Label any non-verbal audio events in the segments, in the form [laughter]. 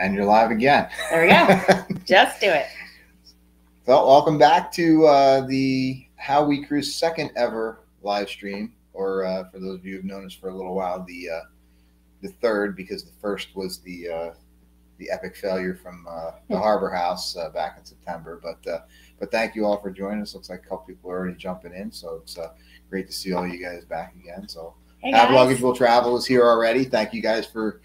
And you're live again. There we go. [laughs] Just do it. Well, welcome back to uh, the How We Cruise second ever live stream, or uh, for those of you who've known us for a little while, the uh, the third because the first was the uh, the epic failure from uh, the Harbor House uh, back in September. But uh, but thank you all for joining us. Looks like a couple people are already jumping in, so it's uh, great to see all you guys back again. So Hey Have. Luggage Will Travel is here already. Thank you guys for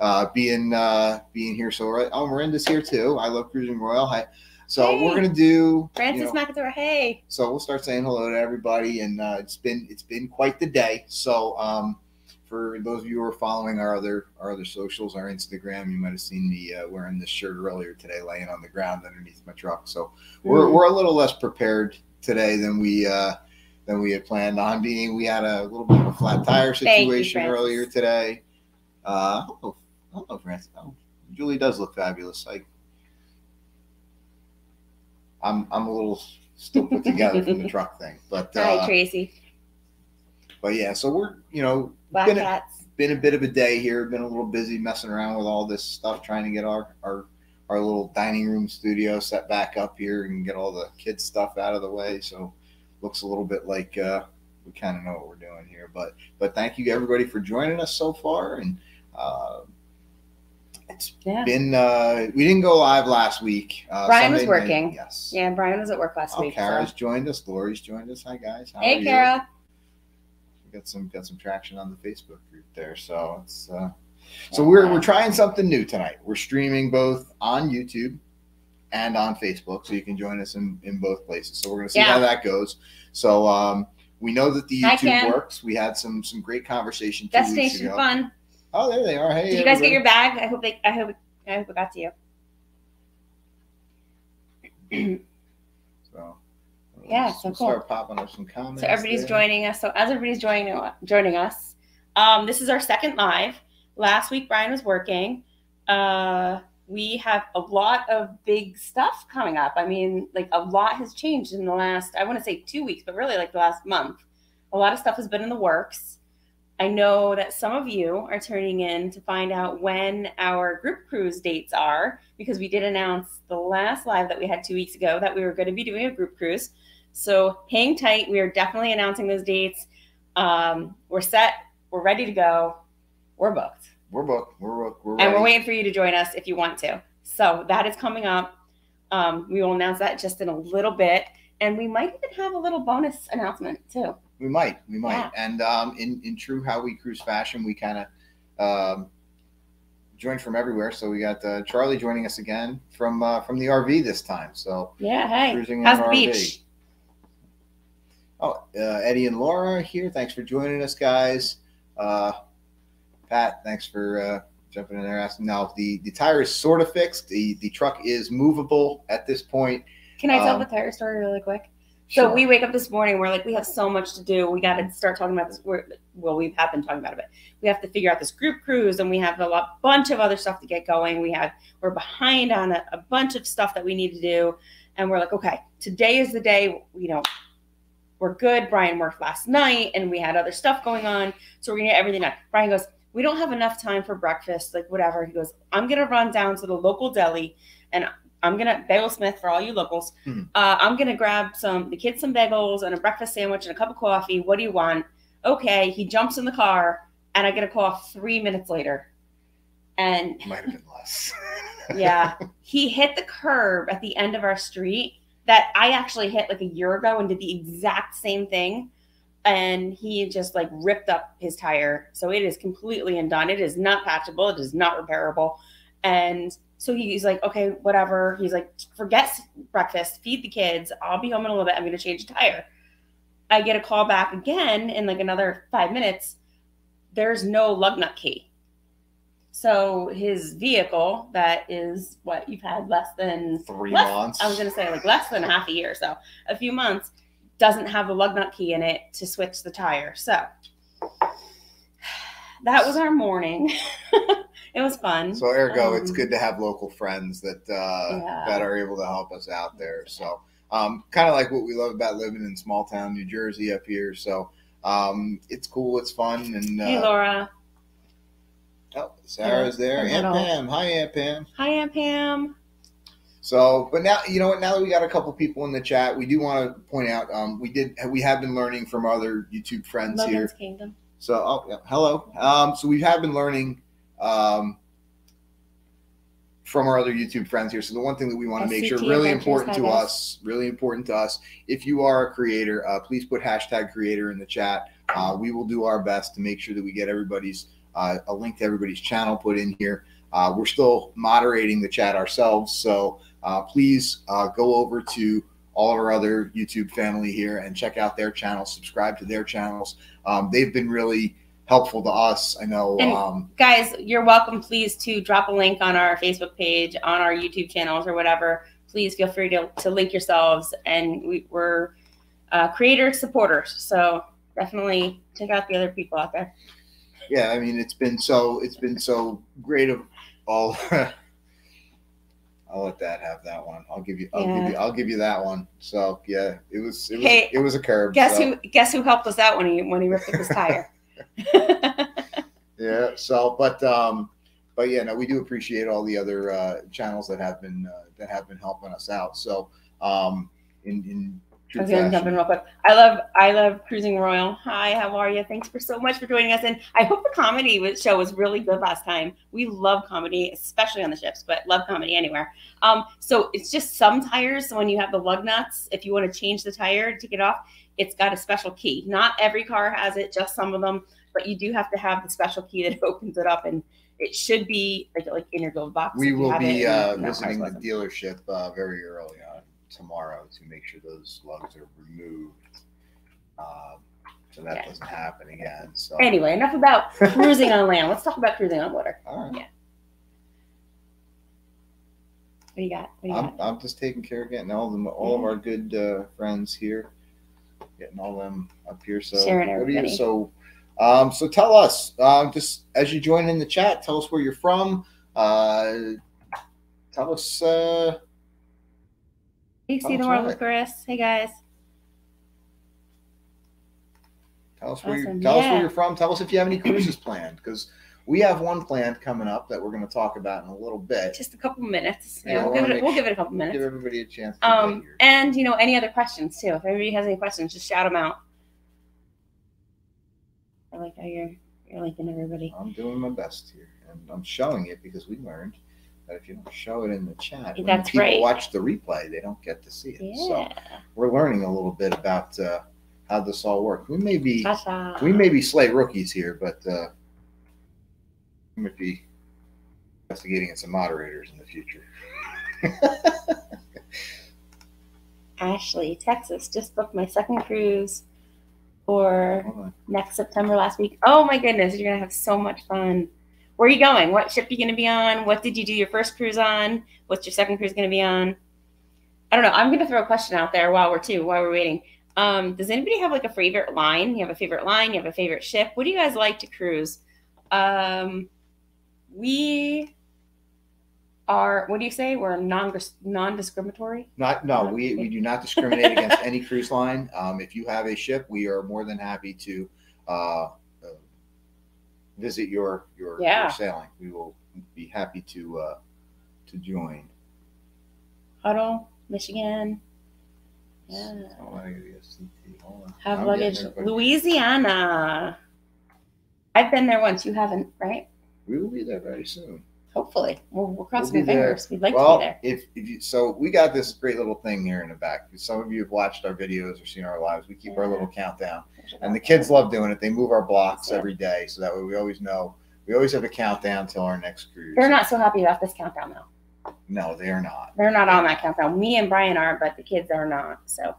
uh, being uh, being here so early. Oh, Miranda's here too. I love Cruising Royal. Hi. So Hey. we're gonna do. Francis you know, McIntyre. Hey. so we'll start saying hello to everybody, and uh, it's been it's been quite the day. So um, for those of you who are following our other our other socials, our Instagram, you might have seen me uh, wearing this shirt earlier today, laying on the ground underneath my truck. So we're we're a little less prepared today than we uh, than we had planned on being. We had a little bit of a flat tire Thank you, situation earlier today. Uh, don't know. I don't know, Francis. Oh, Julie does look fabulous. I, I'm I'm a little still put together from the [laughs] truck thing, but Hi, uh, Tracy. but yeah. So we're you know Black been a, been a bit of a day here. Been a little busy messing around with all this stuff, trying to get our our our little dining room studio set back up here and get all the kids stuff out of the way. So looks a little bit like uh, we kind of know what we're doing here. But but thank you everybody for joining us so far and. Uh, it's Yeah. been uh we didn't go live last week. Uh, Brian was Sunday night- working. yes. Yeah, Brian was at work last Oh, week. Kara's So. joined us. Lori's joined us. Hi guys. How Hey? Kara. We got some got some traction on the Facebook group there. So it's uh so we're we're trying something new tonight. We're streaming both on YouTube and on Facebook, so you can join us in, in both places. So we're gonna see Yeah. how that goes. So um we know that the YouTube works. We had some some great conversation Destination fun. Oh, there they are. Hey, Did you guys everybody. get your bag? I hope they. I hope. I hope it got to you. So Yeah, so cool. start popping up some comments. So everybody's there. joining us. So as everybody's joining joining us, um, this is our second live. Last week Brian was working. Uh, we have a lot of big stuff coming up. I mean, like a lot has changed in the last. I want to say two weeks, but really like the last month. A lot of stuff has been in the works. I know that some of you are turning in to find out when our group cruise dates are because we did announce the last live that we had two weeks ago that we were going to be doing a group cruise. So hang tight. We are definitely announcing those dates. Um, we're set. We're ready to go. We're booked. We're booked. We're booked. We're And we're waiting for you to join us if you want to. So that is coming up. Um, we will announce that just in a little bit. And we might even have a little bonus announcement too. We might, we might, Yeah. and um, in in true how we cruise fashion, we kind of um, joined from everywhere. So we got uh, Charlie joining us again from uh, from the RV this time. So Yeah. Hey, cruising in how's the RV. beach? Oh, uh, Eddie and Laura are here. Thanks for joining us, guys. Uh, Pat, thanks for uh, jumping in there asking. Now the the tire is sort of fixed. The the truck is movable at this point. Can I tell Um, the tire story really quick? So Sure. we wake up this morning. We're like, we have so much to do. We got to start talking about this. We're, well, we have been talking about it, but we have to figure out this group cruise, and we have a lot, bunch of other stuff to get going. We have we're behind on a, a bunch of stuff that we need to do, and we're like, okay, today is the day. You know, we're good. Brian worked last night, and we had other stuff going on, so we're gonna get everything done. Brian goes, we don't have enough time for breakfast, like whatever. He goes, I'm gonna run down to the local deli, and I'm gonna Bagel Smith for all you locals. Hmm. Uh, I'm gonna grab some the kids some bagels and a breakfast sandwich and a cup of coffee. What do you want? Okay. He jumps in the car, and I get a call three minutes later, and Might have been less. [laughs] yeah, he hit the curb at the end of our street that I actually hit like a year ago and did the exact same thing. And he just like ripped up his tire. So it is completely undone. It is not patchable. It is not repairable. And so he's like, okay, whatever. He's like, forget breakfast, feed the kids. I'll be home in a little bit. I'm going to change the tire. I get a call back again in like another five minutes. There's no lug nut key. So his vehicle, that is what you've had less than Three less- months. I was gonna say like less than half a year, so a few months, doesn't have the lug nut key in it to switch the tire. So [sighs] that was our morning. [laughs] it was fun. So ergo, it's Um, good to have local friends that uh, Yeah. that are able to help us out there. So um, kind of like what we love about living in small town New Jersey up here. So um, it's cool, it's fun, and Hey uh, Laura. Oh, Sarah's there. Aunt Pam. Hi, Aunt Pam. Hi, Aunt Pam. So, but now you know what? Now that we got a couple people in the chat, we do want to point out um, we did we have been learning from other YouTube friends Logan's here. Kingdom. So, oh, yeah, hello. Um, so we have been learning um, from our other YouTube friends here. So the one thing that we want to make sure really important to us, really important to us, if you are a creator, uh, please put hashtag creator in the chat. Uh, we will do our best to make sure that we get everybody's uh, a link to everybody's channel put in here. Uh, we're still moderating the chat ourselves, so uh, please uh, go over to all of our other YouTube family here and check out their channels, subscribe to their channels. Um, they've been really helpful to us. I know. Um, Guys, you're welcome, please, to drop a link on our Facebook page, on our YouTube channels, or whatever. Please feel free to, to link yourselves. And we, we're uh, creator supporters. So definitely check out the other people out there. yeah, I mean, it's been so it's been so great of all. [laughs] I'll let that have that one. I'll give you. I'll Yeah. give you. I'll give you that one. So yeah, it was. It was. Hey, it was a curb. Guess so, who guess who helped us out when he when he ripped up his tire? [laughs] [laughs] Yeah. So, but um, but yeah, no, we do appreciate all the other uh, channels that have been uh, that have been helping us out. So um, in in I true was gonna jump in real quick. I love I love Cruising Royal. Hi, how are you? Thanks for so much for joining us. And I hope the comedy was- show was really good last time. We love comedy, especially on the ships, but love comedy anywhere. Um, so it's just some tires. So when you have the lug nuts, if you want to change the tire, take it off, it's got a special key. Not every car has it, just some of them, but you do have to have the special key that [laughs] opens it up and it should be like like in your glove box. we will be uh, and- no, ours visiting the dealership uh, very early on tomorrow to make sure those lugs are removed. Um, so that Yeah. doesn't happen again. So Anyway, enough about cruising on land. Let's talk about cruising on water. all right. What do you got? What do you I'm, got? I'm just taking care of getting all of them, all of our good uh, friends here, getting all them up here. So Sharing what do you- everybody. so, um, so tell us, um, just as you join in the chat, tell us where you're from. Uh, tell us. Uh, Hey, see the world with Chris. Hey guys. tell us where Awesome, you tell us where you're from. Tell us if you have any cruises planned, because we have one planned coming up that we're going to talk about in a little bit. Just a couple minutes. Yeah, we'll, give it, we'll give it a couple minutes. Give everybody a chance. To Um, and you know, any other questions too? If anybody has any questions, just shout them out. I like how you're you're linking everybody. I'm doing my best here, and I'm showing it because we learned that if you don't show it in the chat, when That's people right. watch the replay, they don't get to see it. Yeah. So we're learning a little bit about uh, how this all works. We may be Ta-ta. we may be slate rookies here, but uh, we might be investigating some moderators in the future. [laughs] Ashley, Texas, just booked my second cruise for next September last week. Oh my goodness, you're gonna have so much fun. Where are you going? What ship are you gonna be on? What did you do your first cruise on? What's your second cruise gonna be on? I don't know. I'm gonna throw a question out there while we're too while we're waiting. Um, does anybody have like a favorite line? You have a favorite line? You have a favorite ship? What do you guys like to cruise? Um, we are. What do you say? We're non non discriminatory. Not no, we, we do not discriminate against any cruise line. Um, if you have a ship, we are more than happy to uh, uh, visit your your, Yeah. your sailing. We will be happy to uh, to join. Huddle, Michigan. Yeah. Oh, I gotta get CT. Hold on. Have I'm luggage. Louisiana. I've been there once. You haven't, right? We will be there very soon. Hopefully. we'll, we're crossing We'll our be there. fingers. We'd like well, to be there. if if you so we got this great little thing here in the back. Some of you have watched our videos or seen our lives. We keep our little countdown. And the kids love doing it. They move our blocks every day, so that way we always know. We always have a countdown till our next cruise. They're not so happy about this countdown, though. No, they are not. They're not on that countdown. Me and Brian are, but the kids are not. So,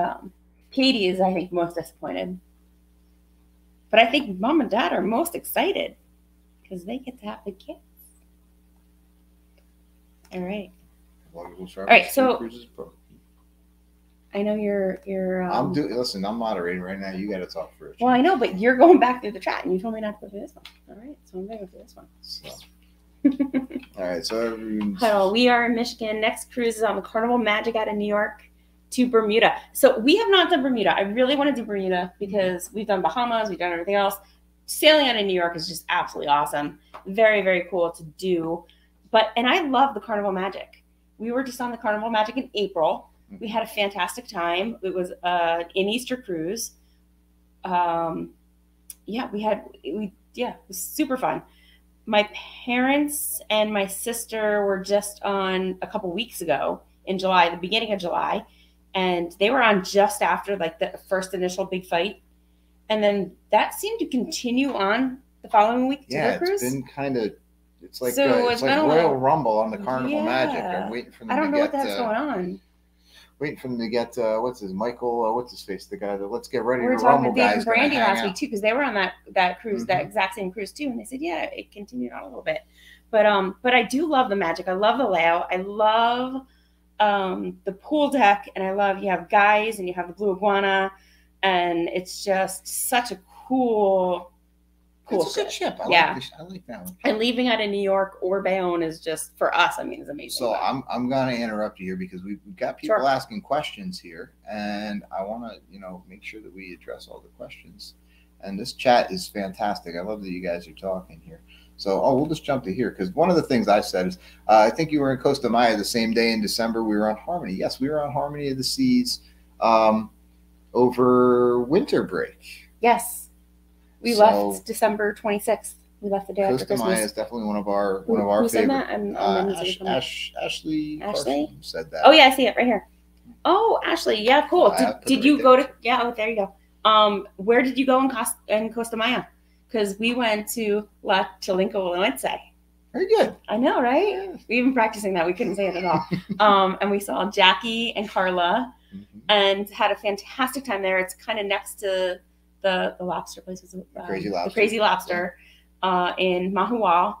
um, Katie is, I think, most disappointed. But I think mom and dad are most excited because they get to have the kids. All right. All right, so- I know you're you're. Um, I'm doing. Listen, I'm moderating right now. You got to talk first. Well, I know, but you're going back through the chat, and you told me not to go through this one. All right, so I'm going to go through this one. So. All right. So Hello, [laughs] we are in Michigan. Next cruise is on the Carnival Magic out of New York to Bermuda. So we have not done Bermuda. I really want to do Bermuda because we've done Bahamas, we've done everything else. Sailing out in New York is just absolutely awesome. Very, very cool to do. But and I love the Carnival Magic. We were just on the Carnival Magic in April. We had a fantastic time. It was uh, an Easter cruise. Um, yeah, we had we yeah, it was super fun. My parents and my sister were just on a couple weeks ago in July, the beginning of July, and they were on just after like the first initial big fight, and then that seemed to continue on the following week to Yeah, cruise. it's been kind of. It's like So uh, it's like a Royal Rumble on the Carnival Magic. Yeah. I'm waiting for them I don't to know what get. the heck's uh, going on. waiting for them to get. Uh, what's his Michael? Uh, what's his face? The guy that Let's Get Ready We were to talking Rumble with Dave guy and Brandy last out. week too, because they were on that that cruise, that Mhm. exact same cruise too, and they said, yeah, it continued on a little bit. But um, but I do love the magic. I love the layout. I love um the pool deck, and I love you have guys and you have the blue iguana, and it's just such a cool, cool It's a good ship. I Yeah. like I like that one. And leaving out of New York or Bayonne is just for us. I mean, it's amazing. So I'm I'm gonna interrupt you here because we've we've got people Sure. asking questions here, and I want to you know make sure that we address all the questions. And this chat is fantastic. I love that you guys are talking here. So oh, we'll just jump to here because one of the things I said is uh, I think you were in Costa Maya the same day in December. We were on Harmony. Yes, we were on Harmony of the Seas um, over winter break. yes, we So- left December twenty sixth. We left the day after Costa Maya is definitely one of our one of our who said that? I'm, I'm Uh, Ash, it from there. Ash, Ashley, Ashley? Said that. Oh yeah, I see it right here. Oh, Ashley, yeah, cool. Did, did right you there. go to? Yeah, oh, there you go. Um, where did you go in Costa in Costa Maya? Because we went to La Chilincoense. Very good. I know, right? Yeah. We've been practicing that. We couldn't say it at all. [laughs] um, and we saw Jackie and Carla, Mhm. and had a fantastic time there. It's kind of next to the the lobster place. Was um, Crazy The Crazy Lobster uh, in Mahual.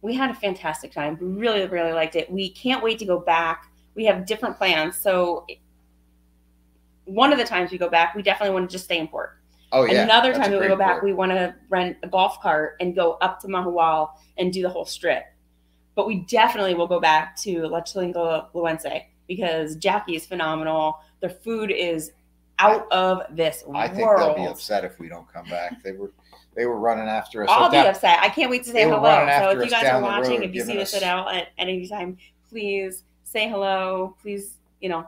We had a fantastic time. We really, really liked it. We can't wait to go back. We have different plans. So one of the times we go back, we definitely want to just stay in port. Oh yeah. Another that's time that we go back, port. we want to rent a golf cart and go up to Mahual and do the whole strip. But we definitely will go back to La Chilingoense because Jackie is phenomenal. Their food is out of this world. I think they'll be upset if we don't come back. They were they were running after us. I'll be that- upset. I can't wait to say hello. So if you guys are watching, road, if you see us- at all at any time, please say hello. Please, you know,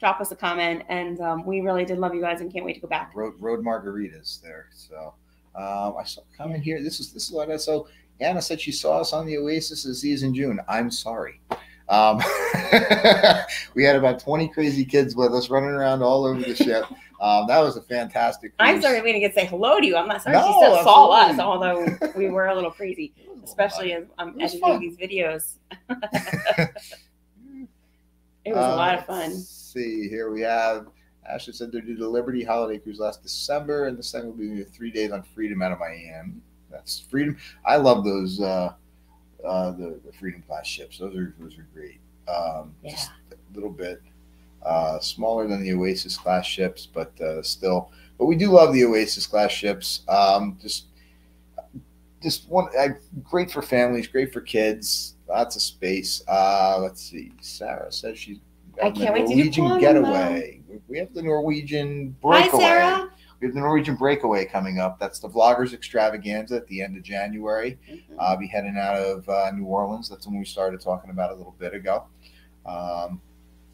drop us a comment. And um, we really did love you guys and can't wait to go back. road road margaritas there. So um, I saw a comment here. This is this is what I so Anna said she saw us on the Oasis Aziz in June. I'm sorry. Um, [laughs] we had about 20 crazy kids with us running around all over the ship. Um, that was a fantastic. I'm sorry we didn't get to say hello to you. I'm not sorry she No, still saw us, although we were a little crazy, [laughs] a especially as I'm It editing fun. these videos. [laughs] It was a lot of Uh, fun. let's see, here we have Ashley said they did the Liberty Holiday Cruise last December, and the second will be three days on Freedom out of Miami. That's Freedom. I love those uh, uh, the, the Freedom class ships. Those are those are great. Um, Yeah. Just a little bit uh, smaller than the Oasis class ships, but uh, still. But we do love the Oasis class ships. Um, just just one uh, great for families, great for kids. Lots of space. Uh, let's see. Sarah says she's I can't wait to do Norwegian getaway. We have the Norwegian Hi, breakaway. Sarah. We have the Norwegian breakaway coming up. That's the Vloggers Extravaganza at the end of January. I'll be heading out of uh, New Orleans. That's when we started talking about a little bit ago. Um,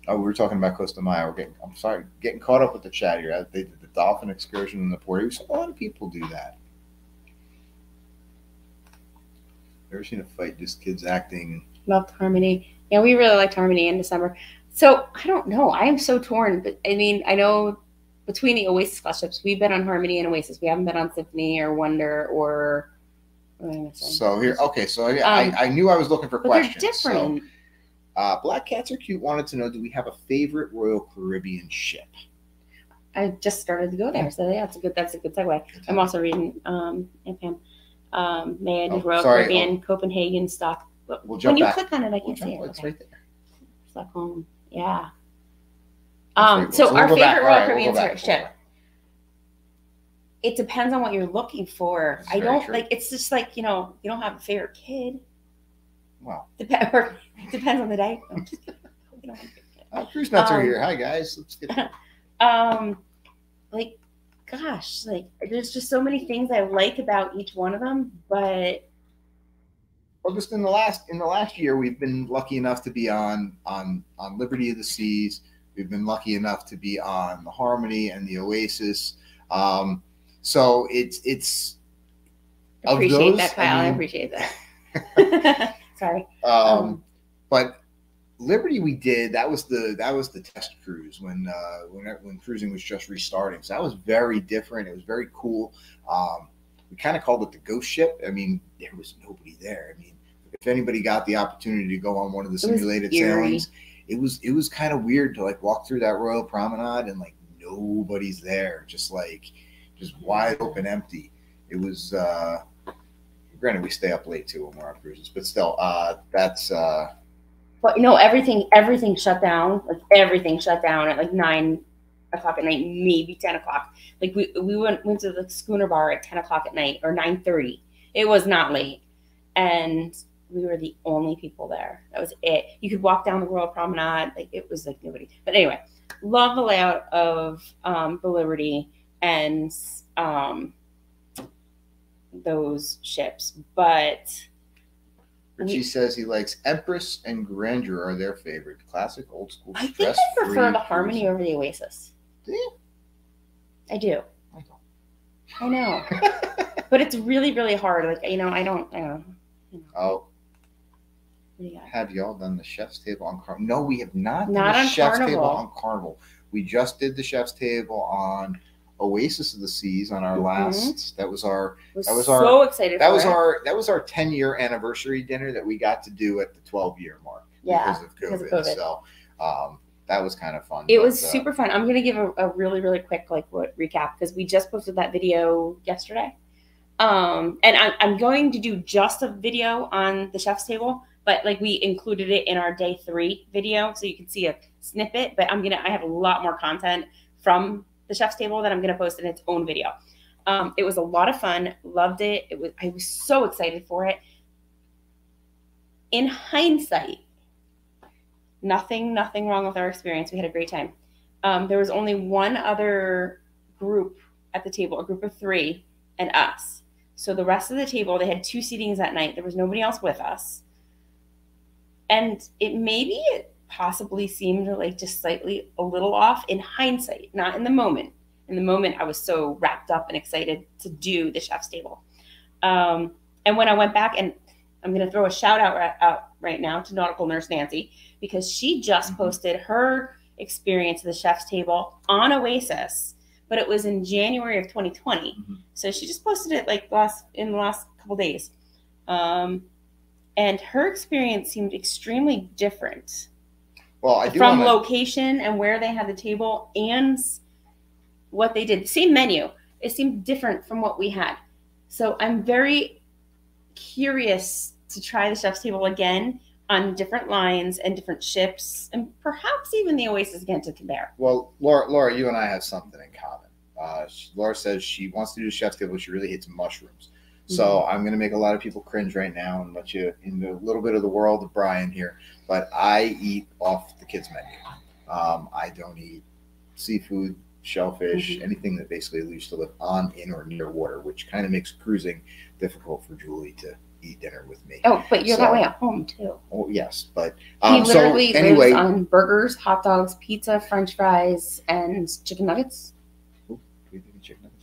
oh, we were talking about Costa Maya. We're getting, I'm sorry, getting caught up with the chat here. They did the dolphin excursion in the port. We saw a lot of people do that. Ever seen a fight? Just kids acting. Loved Harmony. Yeah, we really liked Harmony in December. So I don't know. I am so torn. But I mean, I know between the Oasis class ships, we've been on Harmony and Oasis. We haven't been on Symphony or Wonder or. What am I missing? So here, okay. So I, Um, I, I knew I was looking for but questions. they're different. So, uh, Black Cats are cute. Wanted to know, do we have a favorite Royal Caribbean ship? I just started to go there, so yeah, that's a good. That's a good segue. I'm also reading um, and Pam. Um, May I do Oh, Royal sorry. Caribbean, Copenhagen stock. We'll when you back. click on it, I We'll can't see it. It's Okay. right there. Stockholm, yeah. Um, so, we'll our favorite Royal right, we'll Caribbean back. ship. It depends on what you're looking for. That's I don't true. like. It's just like you know, you don't have a favorite kid. Wow. [laughs] Dep- or depends on the day. No, I'm just kidding. [laughs] Don't have a favorite kid. Uh, cruise nuts are here. Hi guys. Let's get. [laughs] um like gosh, like there's just so many things I like about each one of them, but well, just in the last in the last year, we've been lucky enough to be on on on Liberty of the Seas. We've been lucky enough to be on the Harmony and the Oasis. Um, so it's it's appreciate those, that, Kyle. I, I appreciate that. [laughs] Sorry. Um, Um, but Liberty we did that was the that was the test cruise when uh, when when cruising was just restarting. So that was very different. It was very cool. Um, we kind of called it the ghost ship. I mean, there was nobody there. I mean, if anybody got the opportunity to go on one of the simulated eerie. It was it was kind of weird to like walk through that Royal Promenade and like nobody's there, just like just wide open, empty. It was. uh Granted, we stay up late too when we're on cruises, but still, uh, that's uh, But you know, everything everything shut down. Like everything shut down at like nine o'clock at night, maybe ten o'clock. Like we we went went to the schooner bar at ten o'clock at night or nine thirty. It was not late, and we were the only people there. That was it. You could walk down the Royal Promenade. Like it was like nobody. But anyway, love the layout of um, the Liberty and um, those ships, but. Richie We- says he likes Empress and Grandeur are their favorite. Classic, old school. I think I prefer the Harmony over the Oasis. Do you? I do. I don't. I know, but it's really, really hard. Like you know, I don't. I don't. You know, Oh, what do you got? Have y'all done the chef's table on Carnival? No, we have not. done Not the on chef's Carnival. table on Carnival. We just did the chef's table on Oasis of the Seas on our Mhm. last. That was our Was, that was so our- excited. that for was it. our that was our 10 year anniversary dinner that we got to do at the 12 year mark Yeah, because of COVID. because of COVID. So um, that was kind of fun. It but, was uh, super fun. I'm gonna give a, a really, really quick like what recap because we just posted that video yesterday. Um, and I'm, I'm going to do just a video on the chef's table, but like we included it in our day three video, so you can see a snippet. But I'm gonna I have a lot more content from the chef's table that I'm gonna post in its own video. Um, it was a lot of fun. Loved it. It was I was so excited for it. In hindsight, nothing nothing wrong with our experience. We had a great time. Um, there was only one other group at the table, a group of three, and us. So the rest of the table, they had two seatings that night. There was nobody else with us, and it maybe it possibly seemed like just slightly a little off in hindsight, not in the moment. In the moment, I was so wrapped up and excited to do the chef's table. Um, and when I went back, and I'm going to throw a shout out, right, out right now to Nautical Nurse Nancy because she just Mhm. posted her experience of the chef's table on Oasis, but it was in January of 2020. Mhm. So she just posted it like last in the last couple days. Um, and her experience seemed extremely different well, I do from wanna, location and where they had the table and what they did. Same menu. It seemed different from what we had. So I'm very curious to try the chef's table again on different lines and different ships and perhaps even the Oasis again to compare. Well, Laura, Laura, you and I have something in common. Uh, Laura says she wants to do chef's table. She really hates mushrooms. So Mm-hmm. I'm going to make a lot of people cringe right now and let you into a little bit of the world of Brian here. But I eat off the kids' menu. Um, I don't eat seafood, shellfish, Mhm. anything that basically leaves to live on, in, or near water, which kind of makes cruising difficult for Julie to eat dinner with me. Oh, but you're So- that way at home too. Oh, yes, but He um, so literally anyway, lives on burgers, hot dogs, pizza, French fries, and chicken nuggets. Do we do chicken nuggets?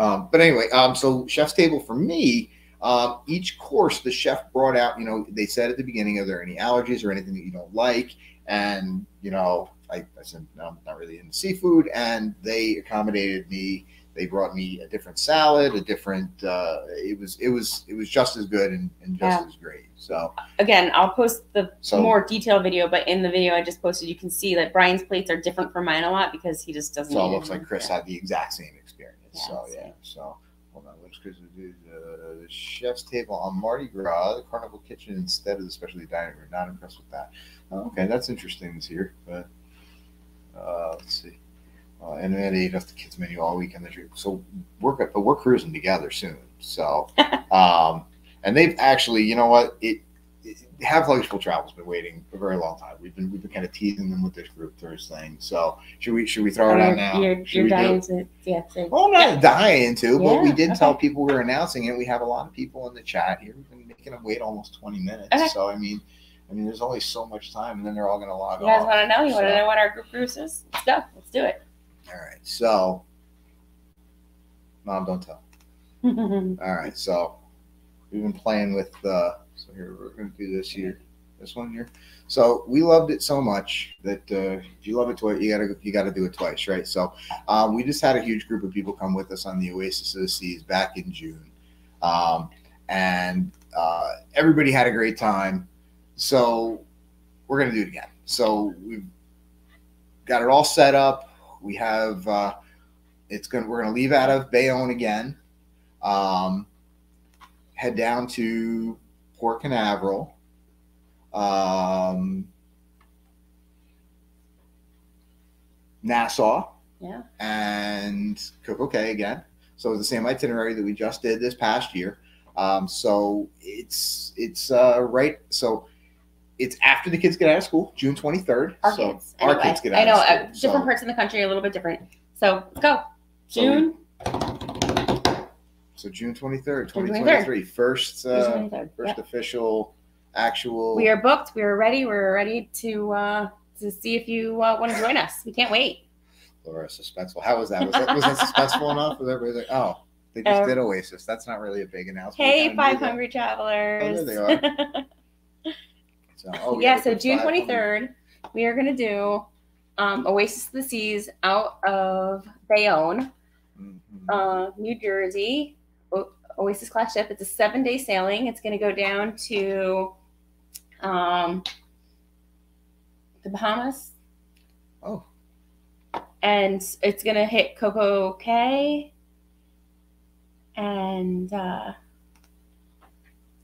Um, but anyway, um, so chef's table for me, um, each course the chef brought out, you know, they said at the beginning, are there any allergies or anything that you don't like? And, you know, I, I said, no, I'm not really into seafood. And they accommodated me. They brought me a different salad, a different, uh, it was, it was, it was just as good and, and just Yeah. as great. So, Again, I'll post the So- more detailed video, but in the video I just posted, you can see that Brian's plates are different from mine a lot because he just doesn't. so it looks like. Chris Yeah. had the exact same Yeah, so yeah. So hold on, what's Chris do? The chef's table on Mardi Gras, the Carnival Kitchen instead of the specialty dining room. Not impressed with that. Oh, okay, that's interesting to hear. But uh, let's see. Uh, and then they ate off the kids menu all weekend. So we're but we're cruising together soon. So [laughs] um, and they've actually, you know what? It Have Will Travel's been waiting for a very long time. We've been we've been kind of teasing them with this group tours thing. So should we should we throw it out now? You're, Should you're we dying to, yeah. Well, I'm not dying to, but we Yeah, did tell people we were announcing it. We have a lot of people in the chat here. We've been making them wait almost 20 minutes. Okay. So I mean, I mean, there's only so much time, and then they're all going to log You guys want to know? You want to know what our group cruise is? Let's go. Let's do it. All right. So, mom, don't tell. [laughs] All right. So, we've been playing with. Uh, so here we're going to do this here. This one here. So we loved it so much that uh, if you love it twice, you gotta you gotta do it twice, right? So um, we just had a huge group of people come with us on the Oasis of the Seas back in June, um, and uh, everybody had a great time. So we're gonna do it again. So we've got it all set up. We have uh, it's gonna we're gonna leave out of Bayonne again. Um, head down to Port Canaveral. Um, Nassau. Yeah. And Coco Cay again. So it's the same itinerary that we just did this past year. Um, so it's it's uh, right. So it's after the kids get out of school, June twenty third. Our so kids. our Anyway, kids get out I know uh, school. different so, parts of the country are a little bit different. So let's go. June. So June twenty third, June twenty 23rd. twenty three, first uh, 23rd. first official actual. We are booked. We are ready. We're ready to uh, to see if you uh, want to join us. We can't wait. Laura, suspenseful. How was that? Was that, was that suspenseful [laughs] enough? Was everybody like, oh, they just Um, did Oasis. That's not really a big announcement. Hey, five hungry travelers. Oh, there [laughs] So, oh, yeah, so June 500 23rd, we are going to do um, Oasis of the Seas out of Bayonne, Mhm. uh, New Jersey. Oasis class ship. It's a seven day sailing. It's going to go down to um, the Bahamas. Oh. And it's going to hit Coco Cay. And, uh,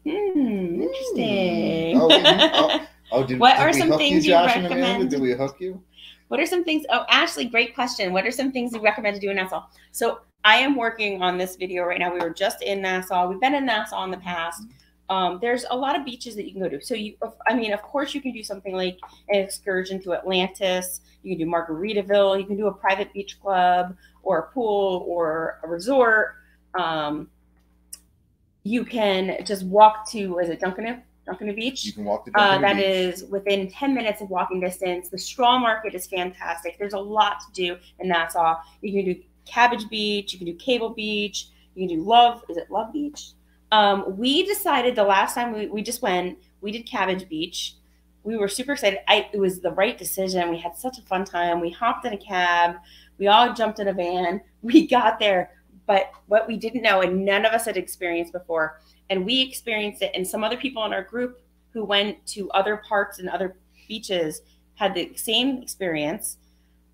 hmm, interesting. Oh, oh, [laughs] oh, did, What did are we some hook things you, you Josh Amanda? recommend? Did we hook you? What are some things? Oh, Ashley, great question. What are some things you recommend to do in Nassau? So I am working on this video right now. We were just in Nassau. We've been in Nassau in the past. Um, there's a lot of beaches that you can go to. So you, I mean, of course, you can do something like an excursion to Atlantis. You can do Margaritaville. You can do a private beach club or a pool or a resort. Um, you can just walk to, is it Dunkana? Dunkana Beach? You can walk the Uh, Dunkin' that Beach. is within 10 minutes of walking distance. The straw market is fantastic. There's a lot to do in Nassau. You can do Cabbage Beach, you can do Cable Beach, you can do Love. Is it Love Beach? Um, we decided the last time we, we just went, we did Cabbage Beach. We were super excited. I, it was the right decision. We had such a fun time. We hopped in a cab. We all jumped in a van. [laughs] We got there. But what we didn't know, and none of us had experienced before, and we experienced it, and some other people in our group who went to other parks and other beaches had the same experience.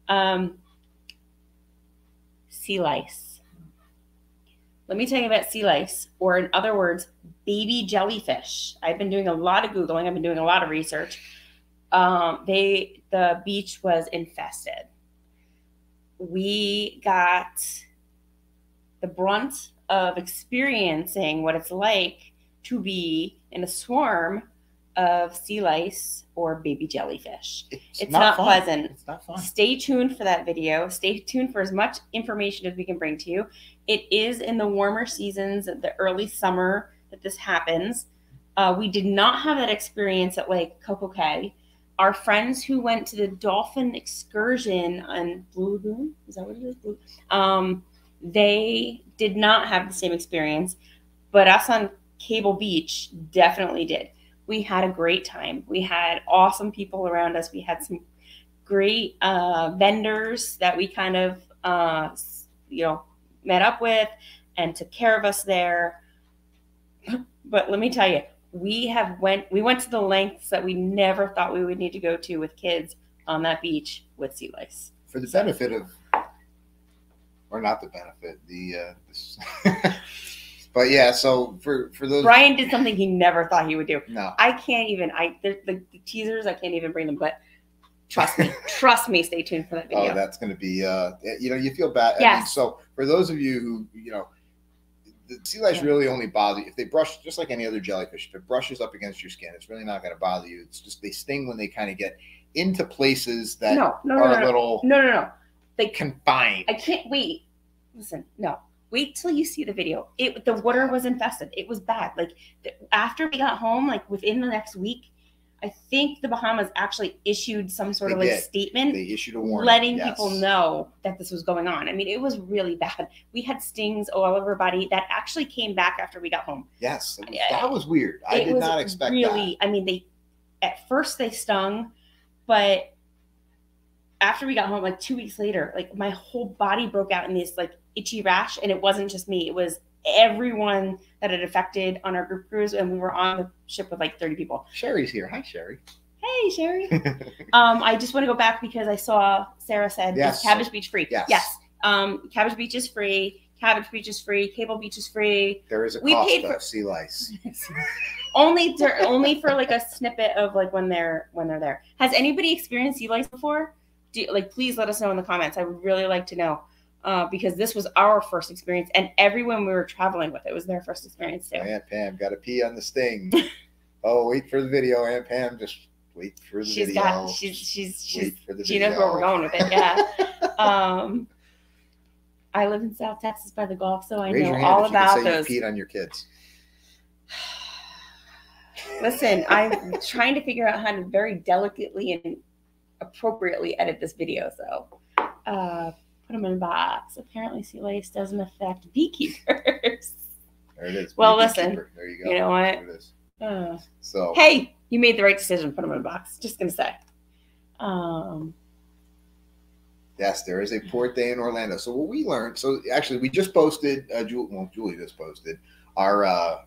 Um, sea lice. Let me tell you about sea lice, or in other words, baby jellyfish. I've been doing a lot of googling. I've been doing a lot of research. Um, they the beach was infested. We got the brunt of experiencing what it's like to be in a swarm of sea lice or baby jellyfish. It's not fun. pleasant. It's not fun. Stay tuned for that video. Stay tuned for as much information as we can bring to you. It is in the warmer seasons, the early summer, that this happens. Uh, we did not have that experience at Lake Coco Cay. Our friends who went to the dolphin excursion on Blue Lagoon, is that what it is? Blue? Um, they did not have the same experience, but us on Cable Beach definitely did. We had a great time. We had awesome people around us. We had some great uh, vendors that we kind of uh, you know met up with and took care of us there. [laughs] But let me tell you, we have went we went to the lengths that we never thought we would need to go to with kids on that beach with sea lice. For the benefit of, or not the benefit, the. Uh, [laughs] but yeah, so for for those. Brian did something he never thought he would do. No. I can't even. I the, the, the teasers. I can't even bring them. But trust me, [laughs] trust me. Stay tuned for that video. Oh, that's going to be, uh, you know, you feel bad. I mean, Yes. so for those of you who, you know, the sea lice Yeah. really only bother you if they brush just like any other jellyfish. If it brushes up against your skin, it's really not going to bother you. It's just they sting when they kind of get into places that no, no, are no, a no, little no, no, no. They confined. I can't wait. Listen, no. Wait till you see the video. It the water was infested. It was bad. Like th- after we got home, like within the next week, I think the Bahamas actually issued some sort They of like did. statement they issued a warning, letting yes. people know that this was going on. I mean, it was really bad. We had stings all over our body that actually came back after we got home. Yes, that was, Yeah. that was weird. I did not expect that. really. I mean, they at first they stung, but after we got home, like two weeks later, like my whole body broke out in this like itchy rash, and it wasn't just me; it was everyone that it affected on our group cruise, and we were on the ship with like thirty people. Sherry's here. Hi, Sherry. Hey, Sherry. [laughs] um, I just want to go back because I saw Sarah said Yes. Cabbage Beach free. Yes. Yes. Um, Cabbage Beach is free. Cabbage Beach is free. Cable Beach is free. There is a We cost paid of for- sea lice. [laughs] only dur- only for like a snippet of like when they're when they're there. Has anybody experienced sea lice before? Do, like please let us know in the comments. I would really like to know. Uh, because this was our first experience, and everyone we were traveling with, it was their first experience too. Aunt Pam got to pee on the sting. [laughs] oh, wait for the video, Aunt Pam. Just wait for the She's video. got, she's, she's, she's, wait for the she knows where we're going with it. Yeah. [laughs] um, I live in South Texas by the Gulf, so I Raise know your hand all if about you can say those. you peed on your kids. [sighs] Listen, I'm trying to figure out how to very delicately and appropriately edit this video. So, uh, put them in a box. Apparently, sea lice doesn't affect beekeepers. There it is. Well, listen. There you go. you know what? There it is. Uh, So hey, you made the right decision. Put them in a box. Just gonna say. Um, yes, there is a port day in Orlando. So what we learned. So actually, we just posted. Uh, Julie, well, Julie just posted our. Uh,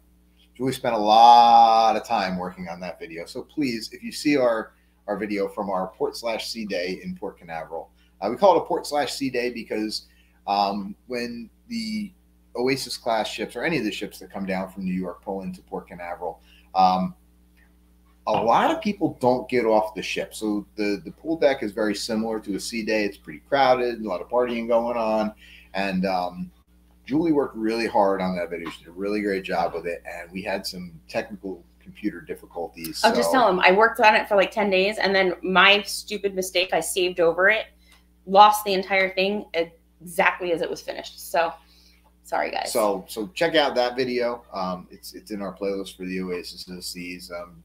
Julie spent a lot of time working on that video. So please, if you see our our video from our port slash sea day in Port Canaveral, uh, we call it a port slash sea day because um, when the Oasis class ships or any of the ships that come down from New York pull into Port Canaveral, um, a lot of people don't get off the ship. So the the pool deck is very similar to a sea day. It's pretty crowded, a lot of partying going on, and um, Julie worked really hard on that video. She did a really great job with it, and we had some technical computer difficulties. I'll just tell them I worked on it for like 10 days and then my stupid mistake, I saved over it, lost the entire thing exactly as it was finished. So sorry, guys. So so check out that video. Um, it's it's in our playlist for the Oasis of the Seas. Um,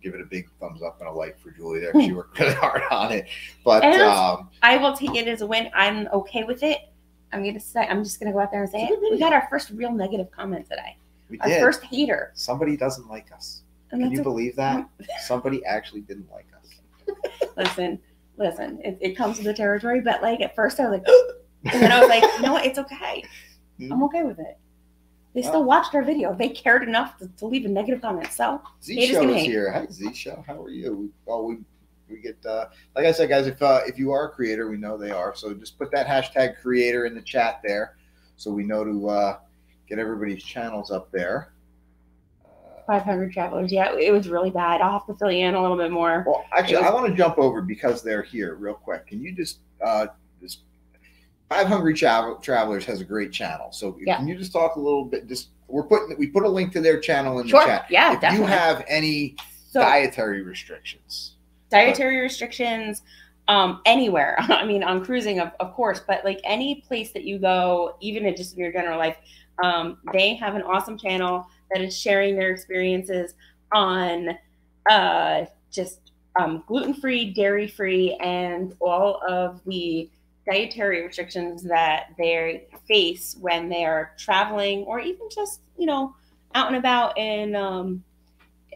give it a big thumbs up and a like for Julie there. She [laughs] worked really hard on it. But um, I will take it as a win. I'm okay with it. I'm gonna say I'm just gonna go out there and say it. We got our first real negative comment today. We Our did. first hater. Somebody doesn't like us. And Can you a- believe that? [laughs] Somebody actually didn't like us. [laughs] listen, listen. It, it comes with the territory, but like at first I was like, [gasps] and then I was like, no, it's okay. [laughs] I'm okay with it. They still watched our video. They cared enough to, to leave a negative comment. So Z Show is here. Hi Z Show. How are you? We, oh, we we get uh, like I said, guys. If uh, if you are a creator, we know they are. So just put that hashtag creator in the chat there, so we know to uh, get everybody's channels up there. Uh, Five Hungry Travelers. Yeah, it was really bad. I'll have to fill you in a little bit more. Well, actually, was- I want to jump over because they're here real quick. Can you just uh, this Five Hungry Travel Travelers has a great channel. So Yeah. can you just talk a little bit? Just we're putting we put a link to their channel in Sure. the chat. Yeah, if definitely. you have any so dietary restrictions, dietary restrictions um anywhere [laughs] i mean on cruising of, of course but like any place that you go even in just in your general life um they have an awesome channel that is sharing their experiences on uh just um gluten-free dairy-free and all of the dietary restrictions that they face when they are traveling or even just you know out and about in um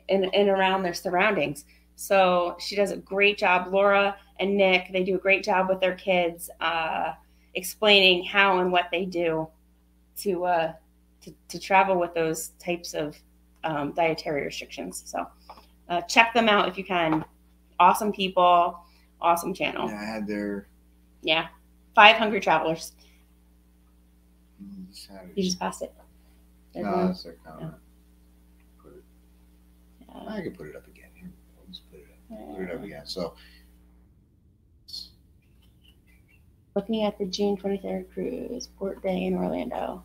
in, in around their surroundings so she does a great job. Laura and Nick, they do a great job with their kids, uh, explaining how and what they do to uh, to, to travel with those types of um, dietary restrictions. So uh, check them out if you can. Awesome people, awesome channel. yeah, I had their. Yeah, five hungry travelers. mm, just You just passed it. There's No, that's their comment. Put it, Yeah. I can put it up again. Here, I'll just put it up, put it up again. So Looking at the June 23rd cruise, port day in Orlando.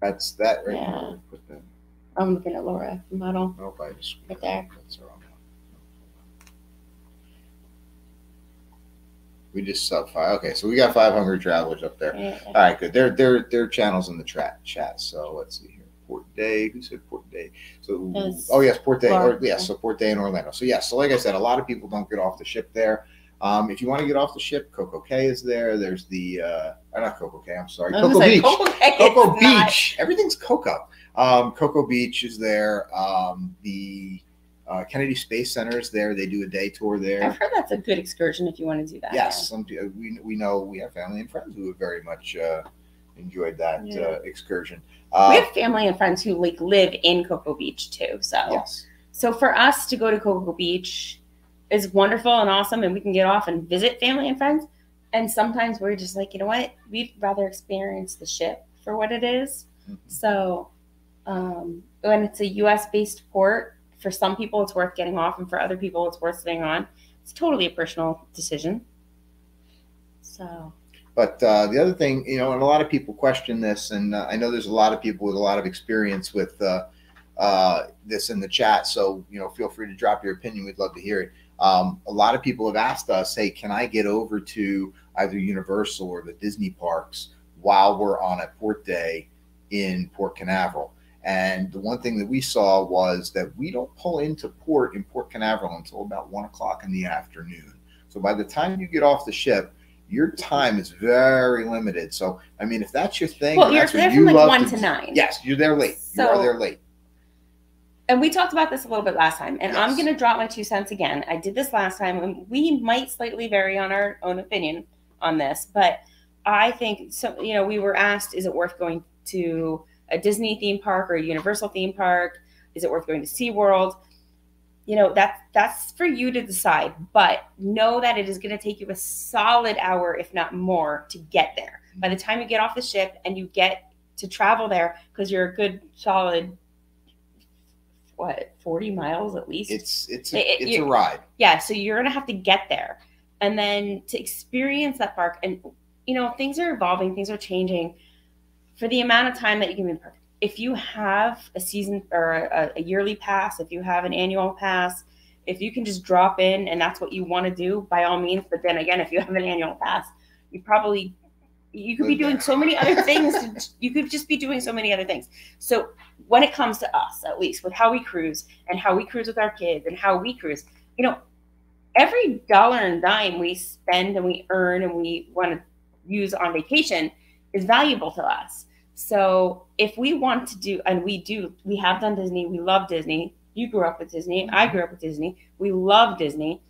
That's that right Yeah. there. Put that. I'm looking at Laura model. Nope, I just Right there. That's the wrong one. We just sub five. Okay, so we got five hungry travelers up there. Yeah. All right, good. They're they're they're channels in the chat chat. So let's see here. Port Day. Who said Port Day? So oh yes, Port Day. Or, so Port Day in Orlando. So yes, so like I said, a lot of people don't get off the ship there. Um, if you want to get off the ship, Coco Cay is there. There's the uh, uh, not Coco Cay. I'm sorry, Cocoa Beach. Coco Coco is not- Beach. Everything's Coco. Um, Cocoa Beach is there. Um, the uh, Kennedy Space Center is there. They do a day tour there. I've heard that's a good excursion if you want to do that. Yes, some we we know we have family and friends who have very much uh, enjoyed that Yeah. uh, excursion. We Uh, have family and friends who like live in Cocoa Beach too. So yes, so for us to go to Cocoa Beach is wonderful and awesome and we can get off and visit family and friends. And sometimes we're just like, you know what? We'd rather experience the ship for what it is. Mhm. So um, when it's a US based port, for some people it's worth getting off and for other people it's worth staying on. It's totally a personal decision. So But uh, the other thing, you know, and a lot of people question this, and uh, I know there's a lot of people with a lot of experience with uh, uh, this in the chat. So, you know, feel free to drop your opinion. We'd love to hear it. Um, a lot of people have asked us, hey, can I get over to either Universal or the Disney parks while we're on a port day in Port Canaveral? And the one thing that we saw was that we don't pull into port in Port Canaveral until about one o'clock in the afternoon. So by the time you get off the ship, your time is very limited. So I mean, if that's your thing, well, you're there you from like one to to nine. Yes, you're there late. you are there late. And we talked about this a little bit last time and i'm going to drop my two cents again. I did this last time and we might slightly vary on our own opinion on this but i think so you know we were asked is it worth going to a disney theme park or a universal theme park? Is it worth going to seaworld? You know that that's for you to decide but know that it is going to take you a solid hour if not more to get there. By the time you get off the ship and you get to travel there because you're a good solid what 40 miles at least? It's it's a, It- it- it's a ride. yeah so you're gonna have to get there. And then to experience that park and you know things are evolving things are changing for the amount of time that you can be in the park. If you have a season or a, a yearly pass if you have an annual pass if you can just drop in and that's what you want to do by all means but then again if you have an annual pass you probably you could be doing so many other things. You could just be doing so many other things. So when it comes to us at least with how we cruise and how we cruise with our kids and how we cruise you know every dollar and dime we spend and we earn and we want to use on vacation is valuable to us. So if we want to do and we do we have done disney we love disney. You grew up with disney i grew up with disney. We love disney.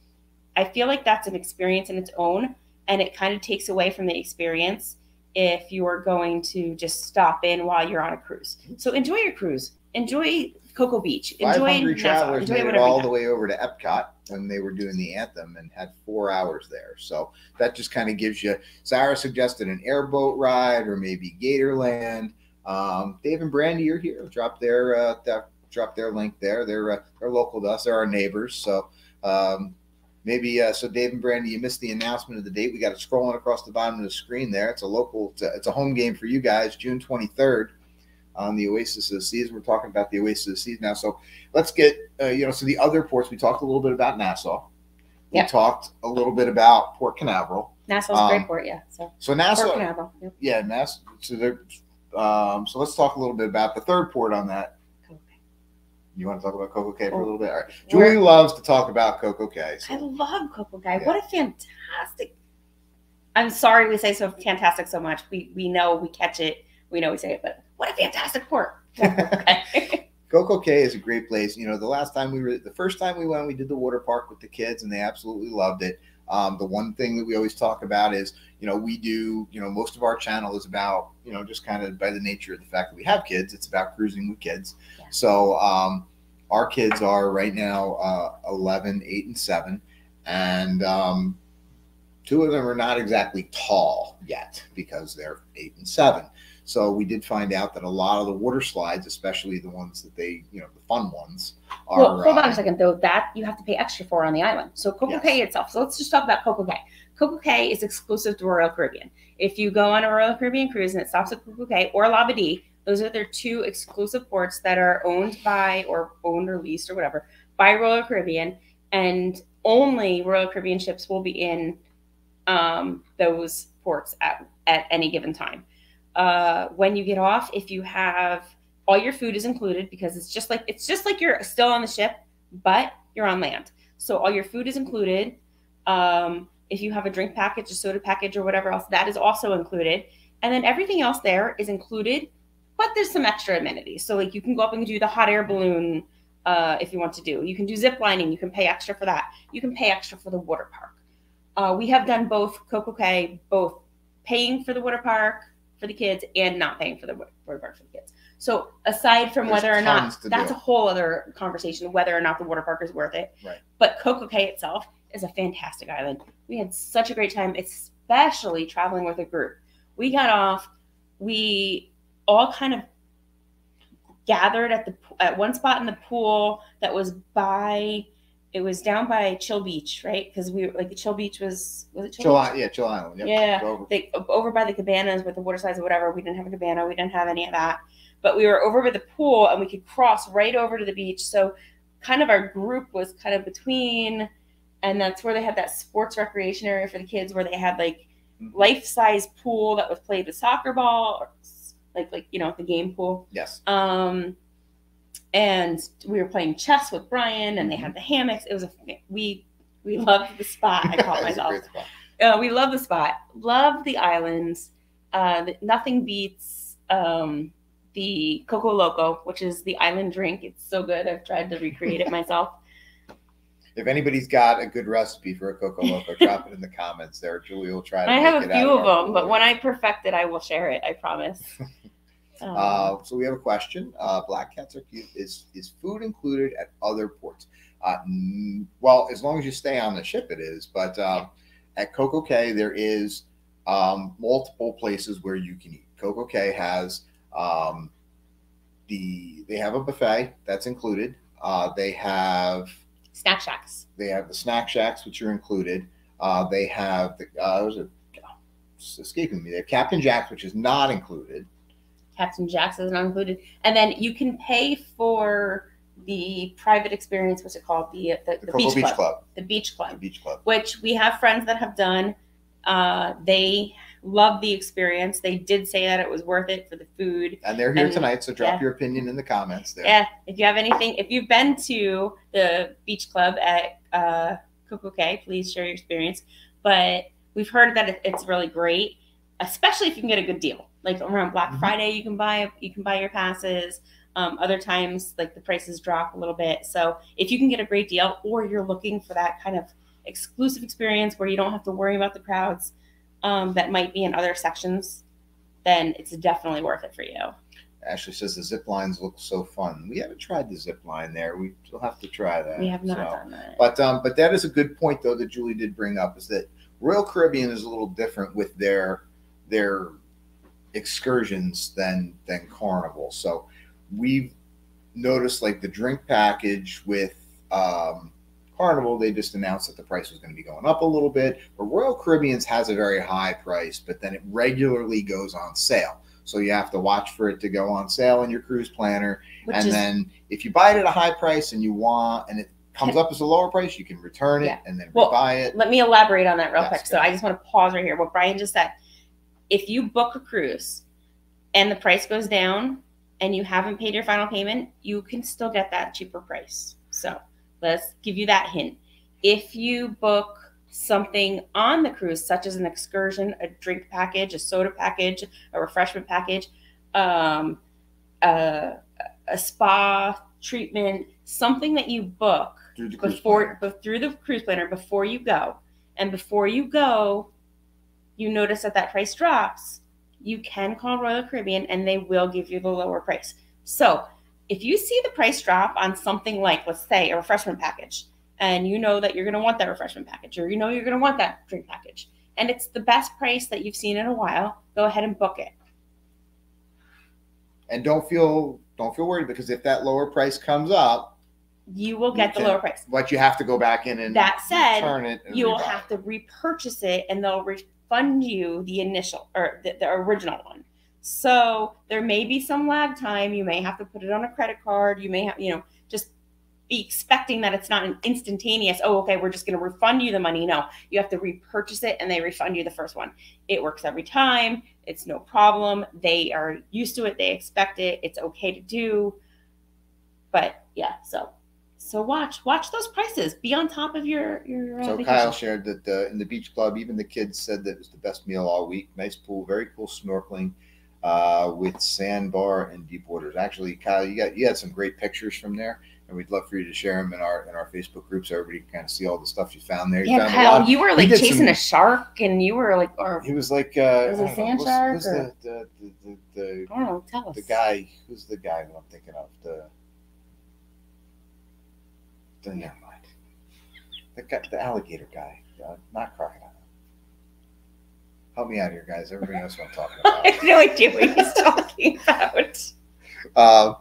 I feel like that's an experience in its own and it kind of takes away from the experience if you are going to just stop in while you're on a cruise. So enjoy your cruise. Enjoy Cocoa Beach. Five Enjoy hungry Nassau. travelers made it all the way over to Epcot when they were doing the anthem and had four hours there. So that just kind of gives you. Sarah suggested an airboat ride or maybe Gatorland. Um, Dave and Brandy are here. Drop their uh, that, drop their link there. They're uh, they're local to us. They're our neighbors. So um, maybe uh, so Dave and Brandy, you missed the announcement of the date. We got it scrolling across the bottom of the screen there. It's a local. It's a, it's a home game for you guys, June twenty third. On the Oasis of the Seas, we're talking about the Oasis of the Seas now. So let's get uh, you know. So the other ports, we talked a little bit about Nassau. We Yep. talked a little bit about Port Canaveral. Nassau's a Um, great port, yeah. So So Port Nassau, Canaveral. Yep. yeah, Nassau. So there. Um, so let's talk a little bit about the third port on that. You want to talk about Coco Cay for a little bit? All right. Julie loves to talk about Coco. I So. love Coco Cay. Yeah. What a fantastic. I'm sorry we say so fantastic so much. We we know we catch it. We know we say it, but what a fantastic port. [laughs] Coco Cay is a great place. You know, the last time we were, the first time we went, we did the water park with the kids, and they absolutely loved it. Um, the one thing that we always talk about is, you know, we do, you know, most of our channel is about, you know, just kind of by the nature of the fact that we have kids, it's about cruising with kids. Yeah. So um, our kids are right now uh, 11, 8, and 7. And um, two of them are not exactly tall yet because they're 8 and 7. So we did find out that a lot of the water slides, especially the ones that they, you know, the fun ones, are. well, hold on uh, a second though. That you have to pay extra for on the island. So Coco Yes. Cay itself. So let's just talk about Coco Cay. Coco Cay is exclusive to Royal Caribbean. If you go on a Royal Caribbean cruise and it stops at Coco Cay or Labadee, Those are their two exclusive ports that are owned by or owned or leased or whatever by Royal Caribbean, and only Royal Caribbean ships will be in um, those ports at, at any given time. Uh, when you get off, if you have all your food is included because it's just like it's just like you're still on the ship, but you're on land. So all your food is included. Um, if you have a drink package, a soda package, or whatever else, that is also included. And then everything else there is included, but there's some extra amenities. So like you can go up and do the hot air balloon uh, if you want to do. You can do zip lining. You can pay extra for that. You can pay extra for the water park. Uh, we have done both Coco Cay, both paying for the water park for the kids and not paying for the water park for the kids. So aside from There's whether or not that's do. a whole other conversation, whether or not the water park is worth it. Right. But Coco Cay itself is a fantastic island. We had such a great time, especially traveling with a group. We got off, we all kind of gathered at the at one spot in the pool that was by it was down by Chill Beach, right? Because we like Chill Beach was was it Chill, Chill Beach? Island, yeah, Chill Island. Yep. Yeah. Over. They, over by the cabanas with the water slides or whatever. We didn't have a cabana. We didn't have any of that. But we were over by the pool and we could cross right over to the beach. So kind of our group was kind of between, and that's where they had that sports recreation area for the kids where they had like life size pool that was played with soccer ball or like like you know the game pool. Yes. Um, and we were playing chess with Brian, and they had the hammocks. It was a we we loved the spot. I call [laughs] it myself. Uh, we love the spot. Love the islands. Uh, nothing beats um, the Coco Loco, which is the island drink. It's so good. I've tried to recreate it [laughs] myself. If anybody's got a good recipe for a Coco Loco, [laughs] drop it in the comments there. Julie will try to I have a few of them, but when I perfect it, I will share it. I promise. [laughs] [laughs] Um, Uh, so we have a question. Uh, Black Cats are cute. Is is food included at other ports? Uh, well, as long as you stay on the ship, it is. But um, at Coco Cay, there is um, multiple places where you can eat. Coco Cay has um, the they have a buffet that's included. Uh, they have snack shacks. they have the snack shacks, which are included. Uh, they have the uh, was escaping me. They have Captain Jack's, which is not included. Captain Jack's is not included, and then you can pay for the private experience. What's it called? The the, The, the beach, Beach, club. Club. The beach club. The Beach Club. which we have friends that have done. Uh, they love the experience. They did say that it was worth it for the food. And they're here And- tonight, so drop yeah. your opinion in the comments there. Yeah, if you have anything, if you've been to the beach club at uh, Coco Cay, please share your experience. But we've heard that it's really great, especially if you can get a good deal. Like around Black Mhm. Friday, you can buy you can buy your passes. Um, other times, like the prices drop a little bit. So if you can get a great deal, or you're looking for that kind of exclusive experience where you don't have to worry about the crowds um, that might be in other sections, then it's definitely worth it for you. Ashley says the zip lines look so fun. We haven't tried the zip line there. We still have to try that. We have not So- done that. But um, but that is a good point though that Julie did bring up is that Royal Caribbean is a little different with their their excursions than than Carnival. So we've noticed like the drink package with um, Carnival, they just announced that the price was going to be going up a little bit. But Royal Caribbean's has a very high price, but then it regularly goes on sale. So you have to watch for it to go on sale in your cruise planner Which and is then if you buy it at a high price and you want and it comes up as a lower price, you can return it Yeah. and then Well, buy it. let me elaborate on that real Yes, quick. go So I just want to pause right here. What Brian just said. If you book a cruise and the price goes down and you haven't paid your final payment, you can still get that cheaper price. So let's give you that hint. If you book something on the cruise, such as an excursion, a drink package, a soda package, a refreshment package, um, a, a spa treatment, something that you book through before but through the cruise planner before you go. And before you go you notice that that price drops you can call royal caribbean and they will give you the lower price. So if you see the price drop on something like let's say a refreshment package and you know that you're going to want that refreshment package or you know you're going to want that drink package and it's the best price that you've seen in a while go ahead and book it and don't feel don't feel worried because if that lower price comes up, you will get You the can- lower price but you have to go back in and That said, return it. you will have it. to repurchase it and they'll refund you the initial or the, the original one. So there may be some lag time. You may have to put it on a credit card. You may have, you know, just be expecting that it's not an instantaneous, oh, okay, we're just going to refund you the money. No, you have to repurchase it and they refund you the first one. It works every time. It's no problem. They are used to it. They expect it. It's okay to do. But yeah, so so watch watch those prices. Be on top of your your. Uh, So vacation. Kyle shared that uh, in the beach club, even the kids said that it was the best meal all week. Nice pool, very cool snorkeling uh, with sandbar and deep waters. Actually, Kyle, you got you had some great pictures from there, and we'd love for you to share them in our in our Facebook group so everybody can kind of see all the stuff you found there. You Yeah, Kyle, you were like chasing some- a shark, and you were like, or He was like, uh, Was it I don't know, sand shark what's or- the, the, the, the, I don't know. Tell us. the guy who's the guy that I'm thinking of the the never mind the guy, the alligator guy uh, not crocodile help me out here guys everybody knows what I'm talking about. I about have no idea what he's talking about. uh,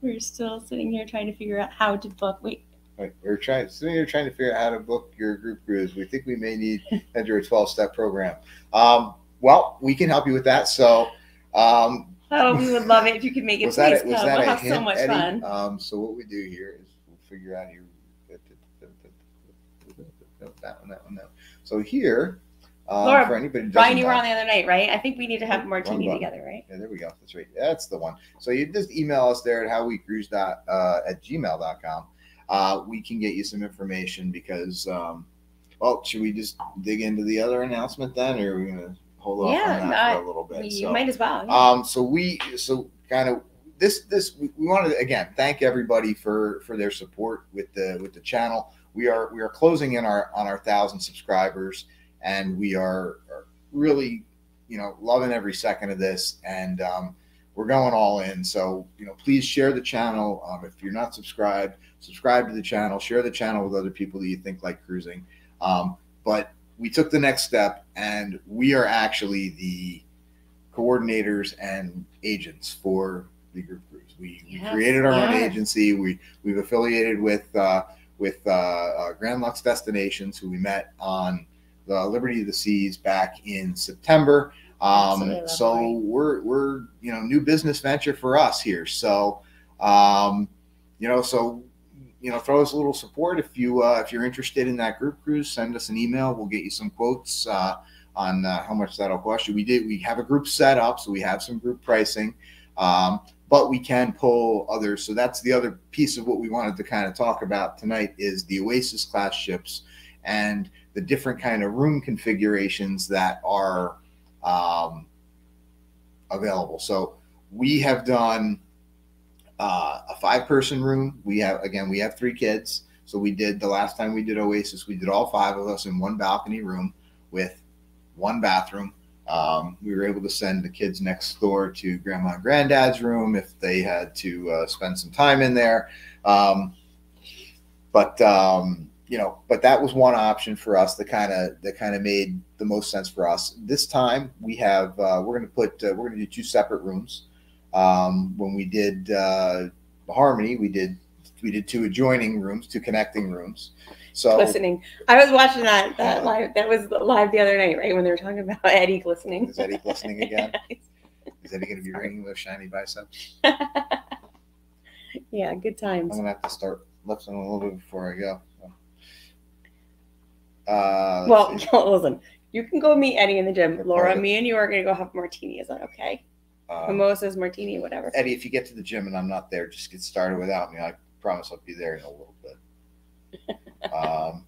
We're still sitting here trying to figure out how to book. Wait, wait, we're trying sitting here trying to figure out how to book your group cruise we think we may need enter a 12 step program um, well we can help you with that so um, oh, we would love it if you could make it. was Please that a, was come. that We'll a have hint, so much Eddie? fun. Um, so what we do here is we'll figure out here that one, that one, that one. So here, um, Laura, for anybody Brian, you were on the other night, right? I think we need to have Wrong martini together, right? yeah, there we go. That's right. That's the one. So you just email us there at howwecruise dot uh, at gmail.com. Uh, we can get you some information because, um, well, should we just dig into the other announcement then, or are we gonna hold off Yeah, on that I- for a little bit? You So- might as well. yeah. um, so we so kind of this this we, we wanted to again thank everybody for for their support with the with the channel. We are we are closing in our on our thousand subscribers, and we are, are really you know loving every second of this, and um, we're going all in. So you know please share the channel. Um, if you're not subscribed, subscribe to the channel. Share the channel with other people that you think like cruising. Um, but we took the next step, and we are actually the coordinators and agents for the group cruise. We, we created our own agency. We we've affiliated with uh, with uh, uh, Grand Lux Destinations, who we met on the Liberty of the Seas back in September. Um, so we're we're you know new business venture for us here. So um, you know so you know throw us a little support if you uh, if you're interested in that group cruise. Send us an email. We'll get you some quotes. Uh, on uh, how much that'll cost you. We did. We have a group set up, so we have some group pricing, um, but we can pull others. So that's the other piece of what we wanted to kind of talk about tonight is the Oasis class ships and the different kind of room configurations that are um, available. So we have done uh, a five-person room. We have again, we have three kids. So we did the last time we did Oasis, we did all five of us in one balcony room with one bathroom. Um, we were able to send the kids next door to grandma and granddad's room if they had to uh, spend some time in there. Um, but um, you know, but that was one option for us that kind of that kind of made the most sense for us. This time we have uh, we're going to put uh, we're going to do two separate rooms. Um, when we did uh, Harmony, we did we did two adjoining rooms, two connecting rooms. So Glistening. I was watching that that live. That was live the other night, right when they were talking about [laughs] Eddie glistening. Is Eddie glistening again? [laughs] Is Eddie going to be ringing those shiny biceps? [laughs] yeah, good times. I'm gonna have to start lifting a little bit before I go. Uh, [laughs] Well, listen, you can go meet Eddie in the gym. Laura, of me and you are gonna go have martini. Is that okay? Um, Mimosas, martini, whatever. Eddie, if you get to the gym and I'm not there, just get started without me. I promise I'll be there in a little bit. [laughs] um,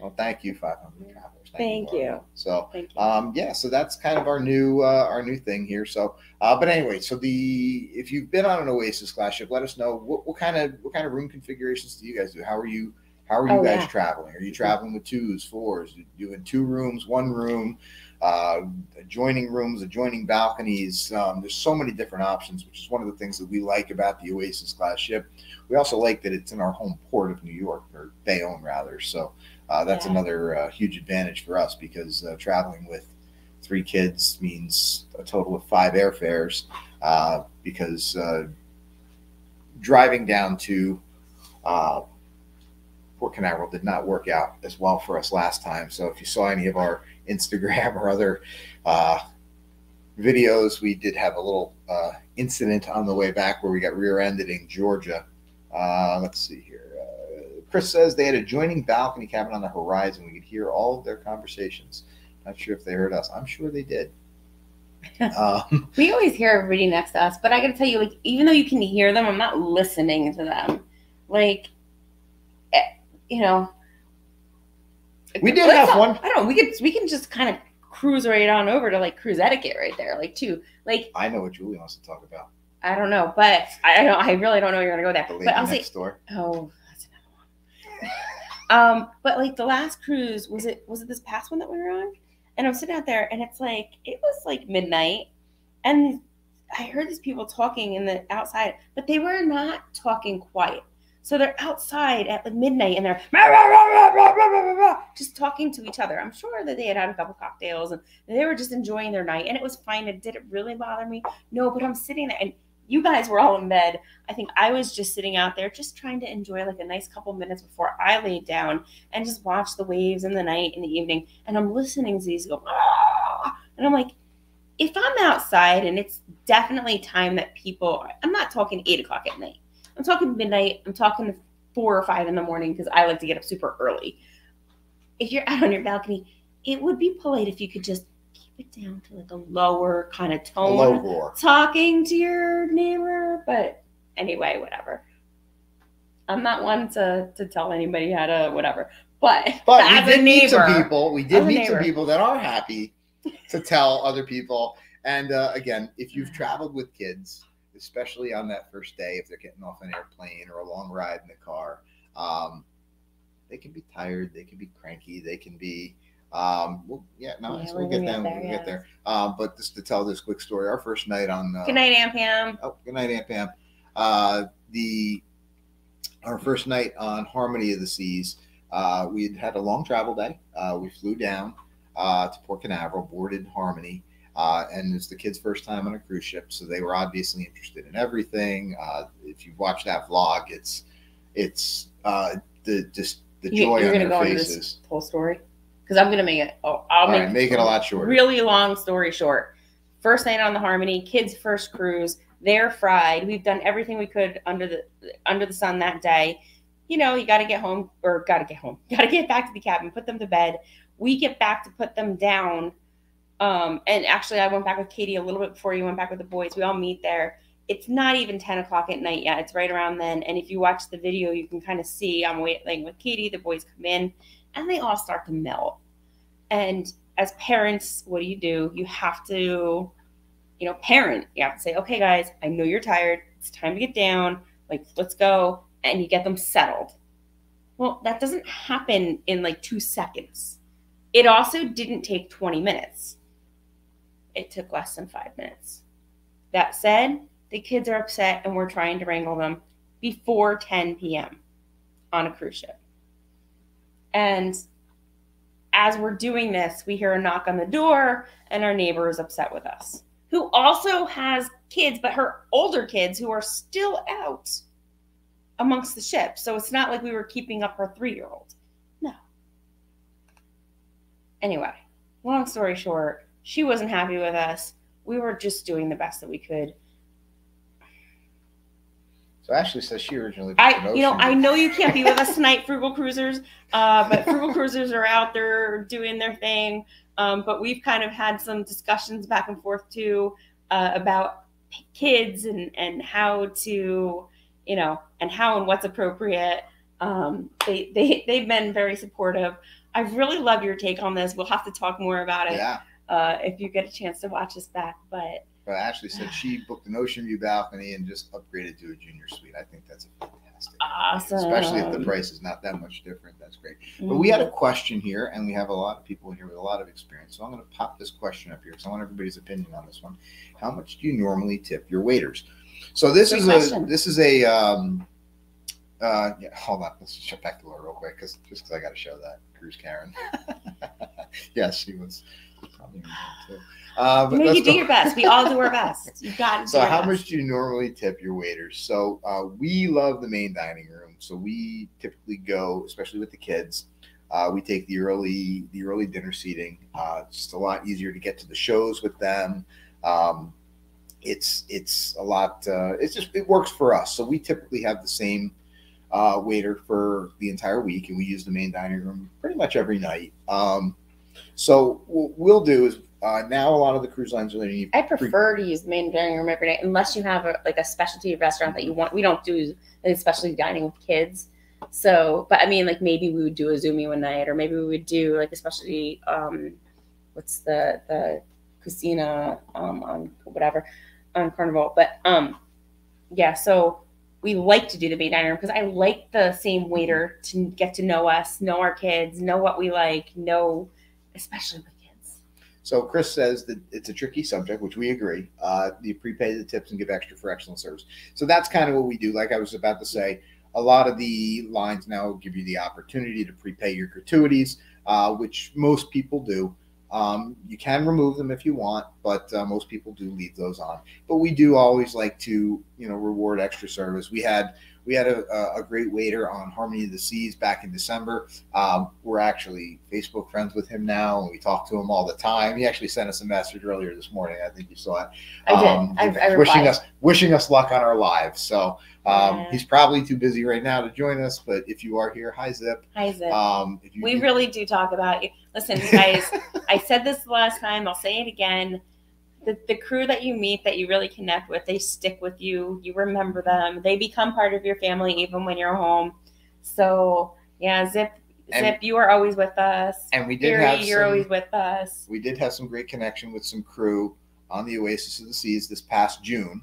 well, thank you, Five Hungry Travelers. Thank Laura. you. So, Thank you. um, yeah, so that's kind of our new uh, our new thing here. So, uh, but anyway, so the if you've been on an Oasis class ship, let us know what, what kind of what kind of room configurations do you guys do? How are you how are you Oh, guys yeah. traveling? Are you traveling with twos, fours, you doing two rooms, one room, uh, adjoining rooms, adjoining balconies? Um, there's so many different options, which is one of the things that we like about the Oasis class ship. We also like that it's in our home port of New York, or Bayonne rather. So uh, that's Yeah. another uh, huge advantage for us because uh, traveling with three kids means a total of five airfares uh, because uh, driving down to uh, Port Canaveral did not work out as well for us last time. So if you saw any of our [laughs] Instagram or other uh, videos. We did have a little uh, incident on the way back where we got rear-ended in Georgia. Uh, let's see here. Uh, Chris says they had a joining balcony cabin on the horizon. We could hear all of their conversations. Not sure if they heard us. I'm sure they did. [laughs] Um, [laughs] We always hear everybody next to us, but I gotta tell you, like, even though you can hear them, I'm not listening to them. Like, you know, We did have not- one- I don't know. We could we can just kind of cruise right on over to like cruise etiquette right there, like too. Like I know what Julie wants to talk about. I don't know, but I don't. I really don't know you're gonna go there. The lady But I'll say, next door. oh, that's another one. [laughs] Um, but like the last cruise was it was it this past one that we were on? And I'm sitting out there, and it's like it was like midnight, and I heard these people talking in the outside, but they were not talking quiet. So they're outside at like midnight and they're rah, rah, rah, just talking to each other. I'm sure that they had had a couple cocktails and they were just enjoying their night and it was fine. It didn't really bother me. No, but I'm sitting there and you guys were all in bed. I think I was just sitting out there just trying to enjoy like a nice couple minutes before I laid down and just watch the waves in the night in the evening. And I'm listening to these go, and I'm like, if I'm outside and it's definitely time that people, I'm not talking eight o'clock at night I'm talking midnight. I'm talking four or five in the morning because I like to get up super early. If you're out on your balcony, it would be polite if you could just keep it down to like a lower kind of A tone low roar. talking to your neighbor, but anyway, whatever. I'm not one to to tell anybody how to whatever. But, But as we a did meet some people. We did a meet some people that are happy to tell other people. And uh, again, if you've traveled with kids, especially on that first day, if they're getting off an airplane or a long ride in the car, um, they can be tired. They can be cranky. They can be. Um, well, yeah, no, Yeah, so we'll get them. We'll there, get there. Um, but just to tell this quick story, our first night on. Uh, Good night, Aunt Pam. Oh, good night, Aunt Pam. Uh, the our first night on Harmony of the Seas, uh, we had had a long travel day. Uh, we flew down uh, to Port Canaveral, boarded Harmony, uh, and it's the kids' first time on a cruise ship, so they were obviously interested in everything. Uh, if you watch that vlog, it's it's uh, the just the You, joy you're on gonna their go faces. this whole story because I'm gonna make it. Oh, I'll make, right, make it a lot shorter. Really long story short. First night on the Harmony, kids' first cruise. They're fried. We've done everything we could under the under the sun that day. You know, you got to get home or got to get home. [laughs] Got to get back to the cabin, put them to bed. We get back to put them down. Um, and actually, I went back with Katie a little bit before you went back with the boys. We all meet there. It's not even 10 o'clock at night yet. It's right around then. And if you watch the video, you can kind of see I'm waiting with Katie. The boys come in and they all start to melt. And as parents, what do you do? You have to, you know, parent. You have to say, okay, guys, I know you're tired. It's time to get down. Like, let's go. And you get them settled. Well, that doesn't happen in like two seconds. It also didn't take 20 minutes, it took less than five minutes. That said, the kids are upset and we're trying to wrangle them before 10 p.m. on a cruise ship. And as we're doing this, we hear a knock on the door, and our neighbor is upset with us, who also has kids, but her older kids who are still out amongst the ship. So it's not like we were keeping up her three year old. No. Anyway, long story short, she wasn't happy with us. We were just doing the best that we could. So Ashley says she originally. I, you know, I know you can't be with us [laughs] tonight, Frugal Cruisers, uh, but Frugal Cruisers are out there doing their thing. Um, but we've kind of had some discussions back and forth too uh, about kids and and how to, you know, and how and what's appropriate. Um, they they they've been very supportive. I really love your take on this. We'll have to talk more about it Yeah. Uh, if you get a chance to watch us back. But But Ashley said she booked an ocean view balcony and just upgraded to a junior suite. I think that's a fantastic. awesome, Especially if the price is not that much different. That's great. But we had a question here, and we have a lot of people here with a lot of experience. So I'm going to pop this question up here because I want everybody's opinion on this one. How much do you normally tip your waiters? So this Good is question. a this is a um, uh, yeah. Hold on, let's jump back to Laura real quick because just because I got to show that cruise Karen. [laughs] yes, she was probably too. Uh, but You you do go- your best. We all do our best. [laughs] You got so how best. much do you normally tip your waiters? So uh, we love the main dining room. So we typically go, especially with the kids. Uh, we take the early the early dinner seating. Uh, it's just a lot easier to get to the shows with them. Um, it's it's a lot. Uh, it's just it works for us. So we typically have the same uh, waiter for the entire week, and we use the main dining room pretty much every night. Um, so what we'll do is uh, now a lot of the cruise lines are you. I prefer to use the main dining room every night, unless you have a, like a specialty restaurant that you want. We don't do especially dining with kids. So, but I mean, like maybe we would do Izumi one night, or maybe we would do like a specialty. Um, what's the the Cucina um, on whatever on Carnival? But um, yeah. So we like to do the main dining room because I like the same waiter to get to know us, know our kids, know what we like, know, especially with kids. So Chris says that it's a tricky subject, which we agree. Uh, you prepay the tips and give extra for excellent service. So that's kind of what we do. Like I was about to say, a lot of the lines now give you the opportunity to prepay your gratuities, uh, which most people do. Um, you can remove them if you want, but uh, most people do leave those on. But we do always like to, you know, reward extra service. We had we had a, a great waiter on Harmony of the Seas back in December. Um, we're actually Facebook friends with him now, and we talk to him all the time. He actually sent us a message earlier this morning. I think you saw it. I Um, did. I, I wishing us wishing us luck on our lives. So um, Yeah. he's probably too busy right now to join us. But if you are here, hi Zip. Hi, Zip. Um, if you we really do talk about you. Listen, [laughs] guys, I said this the last time. I'll say it again. The, the crew that you meet that you really connect with, they stick with you. You remember them. They become part of your family even when you're home. So yeah, Zip, And- Zip, you are always with us. and we did have you're always with us. we did have some great connection with some crew on the Oasis of the Seas this past June,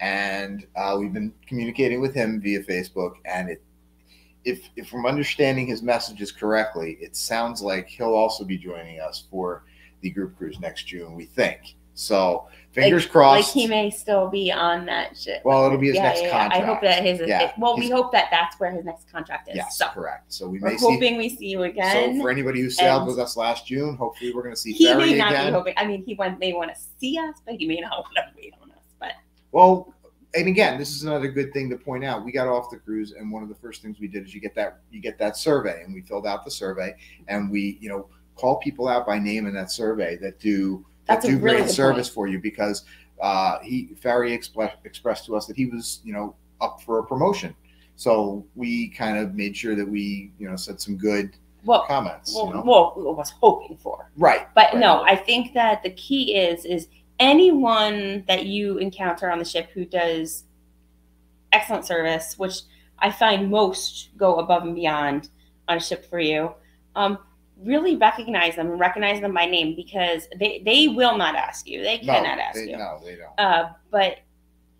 and uh, we've been communicating with him via Facebook. And it, if if I'm understanding his messages correctly, it sounds like he'll also be joining us for the group cruise next June. We think so. Fingers Like crossed. he may still be on that ship. well, it'll be his yeah, next yeah, contract. I hope that his. Yeah, it- well, we hope that that's where his next contract is. Yes, so correct. So we we're may see. hoping we see you again. So for anybody who sailed with us last June, hopefully we're going to see he Ferry may not again. be hoping. I mean, he want, may want to see us, but he may not [laughs] want to wait on us. But Well, and again, this is another good thing to point out. We got off the cruise, and one of the first things we did is you get that you get that survey, and we filled out the survey, and we you know call people out by name in that survey that do That's a do really great service for you because uh, he Ferry expressed expressed to us that he was you know up for a promotion, so we kind of made sure that we you know said some good well, comments. well, you know? well, was hoping for. right, But right. no, I think that the key is is anyone that you encounter on the ship who does excellent service, which I find most go above and beyond on a ship for you. Um, really recognize them and recognize them by name because they they will not ask you. They no, cannot ask they, you. no, they don't. Uh, but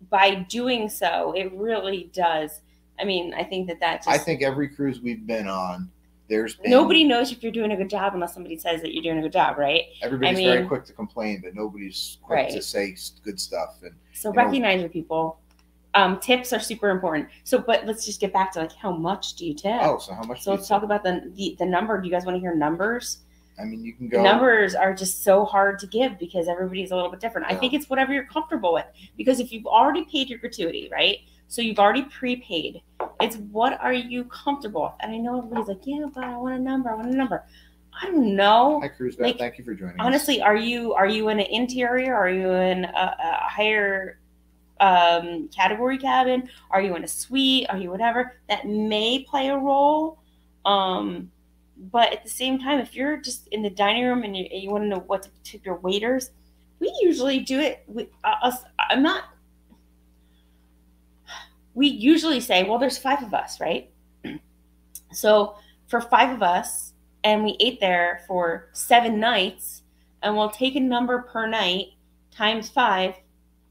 by doing so, it really does. I mean, I think that that just I think every cruise we've been on, there's been nobody knows if you're doing a good job unless somebody says that you're doing a good job, right? Everybody's I very quick to complain, but nobody's quick Right. to say good stuff. And So You know- recognize your people. Um, tips are super important. So, but let's just get back to like how much do you tip? oh, so how much? so let's talk about the, the the number. Do you guys want to hear numbers? I mean, you can go. numbers are just so hard to give because everybody's a little bit different. I think it's whatever you're comfortable with. Because if you've already paid your gratuity, right? So you've already prepaid. It's what are you comfortable with? And I know everybody's like, yeah, but I want a number. I want a number. I don't know. Hi, cruise like, Thank you for joining us. honestly are you are you in an interior are you in a, a higher um, category cabin? Are you in a suite? Are you whatever? That may play a role um, but at the same time if you're just in the dining room and you, you want to know what to tip your waiters we usually do it with uh, us i'm not we usually say well there's five of us right? [clears throat] So for five of us and we ate there for seven nights and we'll take a number per night times five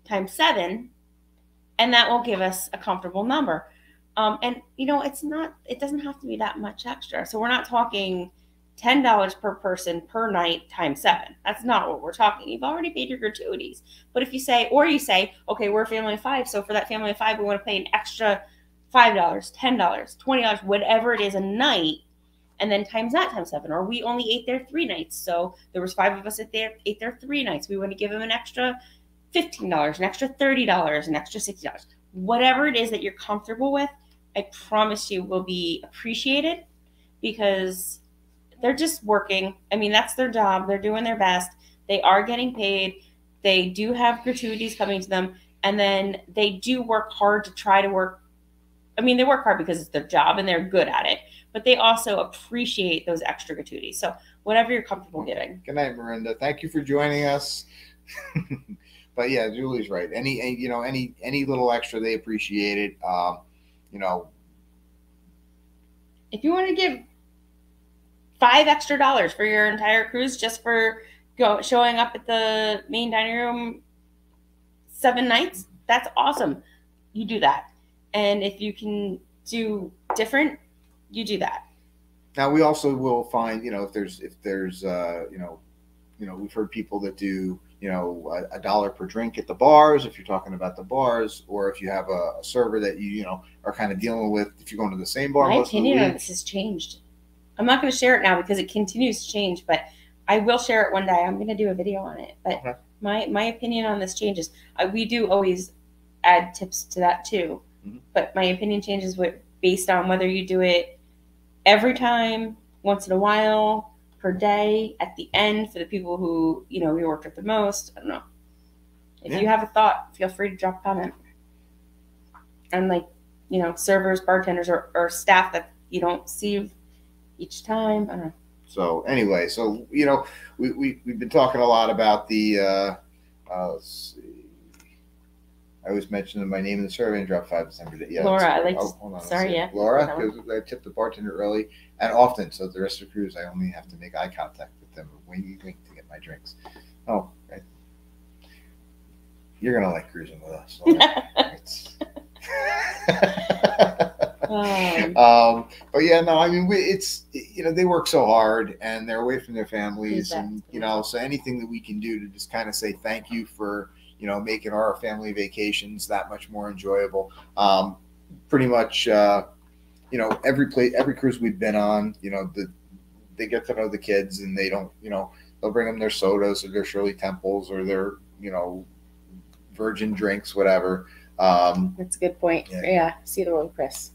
times seven and that will give us a comfortable number. Um, and you know it's not it doesn't have to be that much extra. So we're not talking $10 per person per night times seven. That's not what we're talking. You've already paid your gratuities. But if you say or you say okay we're a family of five so for that family of five we want to pay an extra $5 $10 $20 whatever it is a night and then times that times seven. Or we only ate there three nights, so there was five of us that ate there three nights. We want to give them an extra fifteen dollars, an extra thirty dollars, an extra sixty dollars. Whatever it is that you're comfortable with, I promise you will be appreciated because they're just working. I mean, that's their job. They're doing their best. They are getting paid. They do have gratuities coming to them, and then they do work hard to try to work. I mean, they work hard because it's their job and they're good at it, but they also appreciate those extra gratuities. So whatever you're comfortable giving. Good night, Miranda. Thank you for joining us. [laughs] but yeah, Julie's right. Any, any, you know, any any little extra, they appreciate it. Um, you know, If you want to give five extra dollars for your entire cruise just for go showing up at the main dining room seven nights, that's awesome. You do that. And if you can do different, you do that. Now we also will find, you know, if there's if there's uh, you know, you know, we've heard people that do, you know, a, a dollar per drink at the bars. If you're talking about the bars, or if you have a, a server that you you know are kind of dealing with, if you're going to the same bar My most of the opinion on this has changed. I'm not going to share it now because it continues to change, but I will share it one day. I'm going to do a video on it. But Okay. my my opinion on this changes. I, we do always add tips to that too, Mhm. but my opinion changes with based on whether you do it every time, once in a while, per day, at the end for the people who you know we worked with the most. I don't know. If you have a thought, feel free to drop a comment. And like you know, servers, bartenders, or, or staff that you don't see each time. I don't know. So anyway, so you know, we, we we've been talking a lot about the. Uh, uh. I was mentioning my name in the survey and dropped five December. Yeah, Laura, I like oh, hold on sorry, yeah. Laura, because I tip the bartender early and often, so the rest of the cruise I only have to make eye contact with them, when winky wink to get my drinks. Oh, right. You're gonna like cruising with us. [laughs] Um, [laughs] um, but yeah, no, I mean, we, it's you know they work so hard and they're away from their families, Exactly. and you know, so anything that we can do to just kind of say thank you for you know making our family vacations that much more enjoyable. Um, pretty much, uh, you know, every place, every cruise we've been on, you know, the they get to know the kids and they don't, you know, they'll bring them their sodas or their Shirley Temples or their you know virgin drinks, whatever. Um, that's a good point. Yeah. Yeah. see the world, Chris.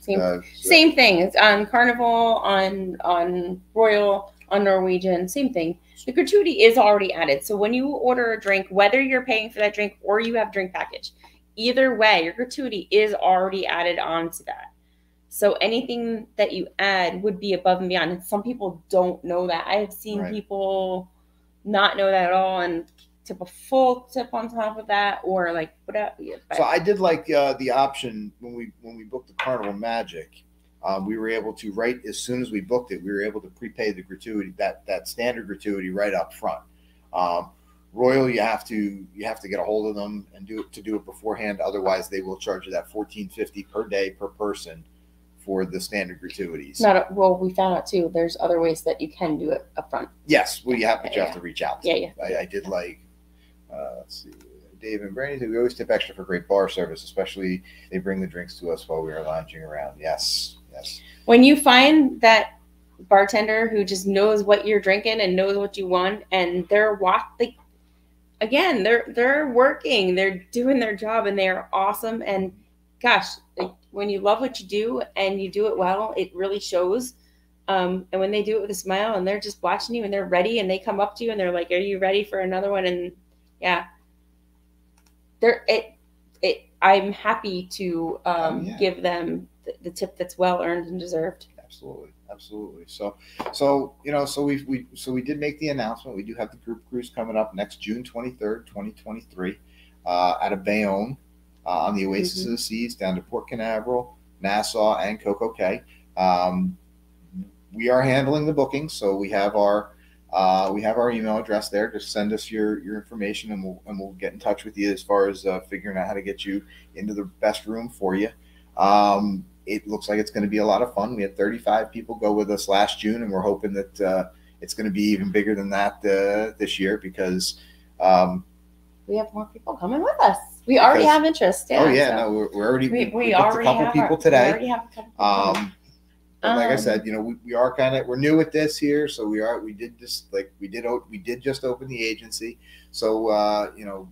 Same, uh, same thing. It's on Carnival, on on Royal, on Norwegian. Same thing. The gratuity is already added. So when you order a drink, whether you're paying for that drink or you have drink package, either way, your gratuity is already added onto that. So anything that you add would be above and beyond. And some people don't know that. I have seen Right. people not know that at all and tip a full tip on top of that, or like whatever. yeah, So I did like uh, the option when we when we booked the Carnival Magic. Um, we were able to right as soon as we booked it, we were able to prepay the gratuity that that standard gratuity right up front. Um, Royal, you have to you have to get a hold of them and do it to do it beforehand. Otherwise, they will charge you that fourteen fifty per day per person for the standard gratuities. Not a, well. We found out too. There's other ways that you can do it up front. Yes, well, you have but you have to reach out. To Yeah, them. I, I did like. Uh, let's see. Dave and Brandy, we always tip extra for great bar service, especially they bring the drinks to us while we are lounging around. Yes, yes. When you find that bartender who just knows what you're drinking and knows what you want, and they're walk like again, they're they're working, they're doing their job, and they're awesome. And gosh, like, when you love what you do and you do it well, it really shows. Um, and when they do it with a smile and they're just watching you and they're ready and they come up to you and they're like, "Are you ready for another one?" And yeah, they're it. It. I'm happy to um, Oh, yeah. give them the, tip that's well earned and deserved. Absolutely, absolutely. So, so you know, so we we so we did make the announcement. We do have the group cruise coming up next June twenty third, twenty twenty three, uh, out of Bayonne uh, on the Oasis Mhm. of the Seas down to Port Canaveral, Nassau, and Coco Cay. Um, we are handling the bookings, so we have our uh, we have our email address there. Just send us your your information, and we'll and we'll get in touch with you as far as uh, figuring out how to get you into the best room for you. Um, it looks like it's going to be a lot of fun. We had 35 people go with us last June, and we're hoping that uh, it's going to be even bigger than that uh, this year because. Um, We have more people coming with us. We already have interest. Yeah, oh yeah, so no, we're, we're already we, we, we already a couple have people our, We today. already have a couple people. Um, like I Um, said, you know, we, we are kind of we're new at this here, so we are we did just like we did we did just open the agency, so uh, you know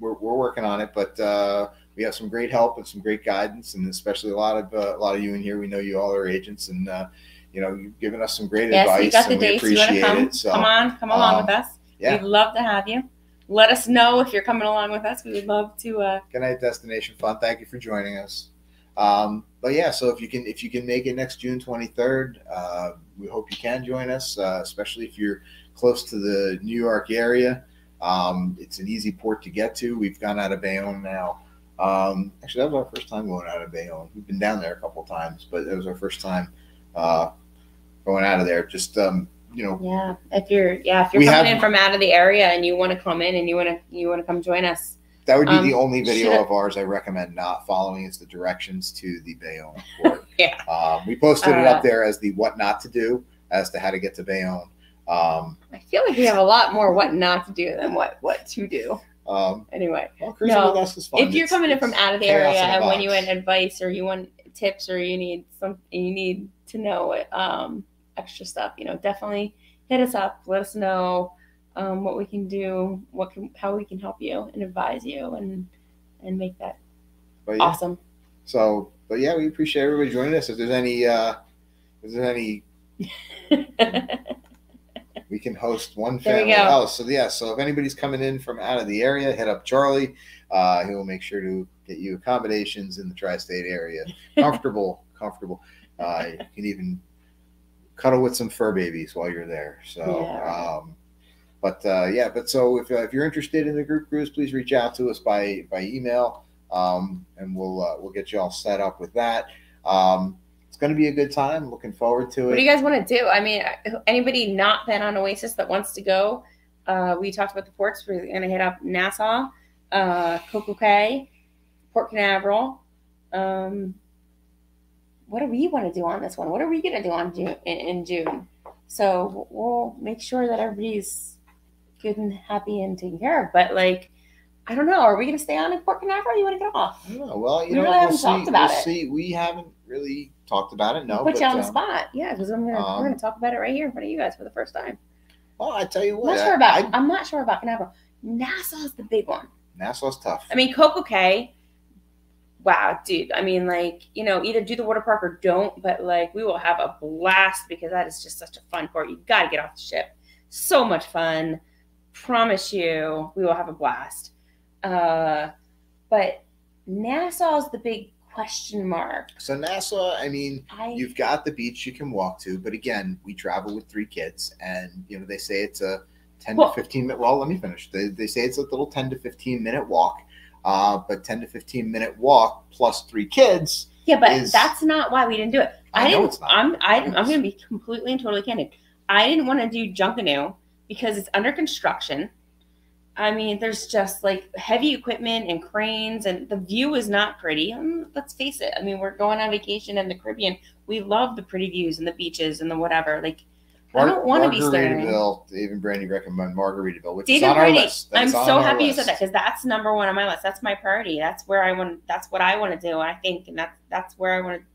we're, we're working on it, but uh, we have some great help and some great guidance, and especially a lot of uh, a lot of you in here. We know you all are agents, and uh, you know you've given us some great Yes, advice, you got the we dates. You want to appreciate come? it. So come on, come along um, with us. yeah. We'd love to have you. let us know if you're coming along with us. We would love to. Uh, Good night, Destination Fun. Thank you for joining us. Um, but yeah, so if you can if you can make it next June 23rd, uh, we hope you can join us, uh, especially if you're close to the New York area. Um, it's an easy port to get to. We've gone out of Bayonne now. Um, actually, that was our first time going out of Bayonne. We've been down there a couple times, but it was our first time uh, going out of there. Just um, you know, yeah, if you're yeah if you're coming have- in from out of the area and you want to come in and you want to you want to come join us, that would be the Um, only video of ours I recommend not following. Is the directions to the Bayonne port. [laughs] Yeah. Um, we posted it Uh, up there as the what not to do as to how to get to Bayonne. Um, I feel like we have a lot more what not to do than what what to do. Um, Anyway, well, No. with us is fun. if you're It's- coming in from out of the area and when you want advice or you want tips or you need some you need to know um, extra stuff, you know, definitely hit us up. Let us know um, what we can do, what can how we can help you and advise you and and make that yeah, awesome. So, but yeah, we appreciate everybody joining us. If there's any, uh, if there's any, [laughs] we can host one family house. So yeah, so if anybody's coming in from out of the area, hit up Charlie. Uh, he will make sure to get you accommodations in the tri-state area, [laughs] comfortable, comfortable. Uh, you can even cuddle with some fur babies while you're there. So, Yeah. um, but uh, yeah, but so if, uh, if you're interested in the group cruise, please reach out to us by by email, um, and we'll uh, we'll get you all set up with that. Um, it's going to be a good time. Looking forward to it. What do you guys want to do? I mean, anybody not been on Oasis that wants to go? Uh, we talked about the ports. We're going to hit up Nassau, uh, Coco Cay, Port Canaveral. Um, what do we want to do on this one? What are we going to do on June in, in June? So we'll make sure that everybody's good and happy and taken care of. But like, I don't know. Are we going to stay on in Port Canaveral? Or you want to get off? I don't know. Well, you We know, really we'll haven't see. talked about we'll it. see. We haven't really talked about it. No, Put but you on the um, spot. Yeah, because I'm gonna um, we're gonna talk about it right here in front of you guys for the first time. Well, I tell you what, I'm not sure about. I, am not sure about Canaveral. Nassau's the big one. Nassau's tough. I mean, Coco Cay. Wow, dude. I mean, like you know, either do the water park or don't. But like, we will have a blast because that is just such a fun port. You got to get off the ship. So much fun. Promise you, we will have a blast. Uh, but Nassau's the big question mark. so Nassau, I mean, I you've got the beach you can walk to, but again, we travel with three kids, and you know they say it's a ten Well- to fifteen minute. Well, let me finish. They, they say it's a little ten to fifteen minute walk, uh, but ten to fifteen minute walk plus three kids. Yeah, but is- that's not why we didn't do it. I, I know didn't. it's not. I'm. I, I'm going to be completely and totally candid. I didn't want to do Junkanoo because it's under construction. I mean, there's just like heavy equipment and cranes, and the view is not pretty. Um, let's face it. I mean, we're going on vacation in the Caribbean. We love the pretty views and the beaches and the whatever. Like, I don't wanna be staring. Dave and Brandy recommend Margaritaville, which Dave is on our list. I'm so happy you said that because that's number one on my list. That's my priority. That's where I want. That's what I want to do. I think, and that's that's where I want to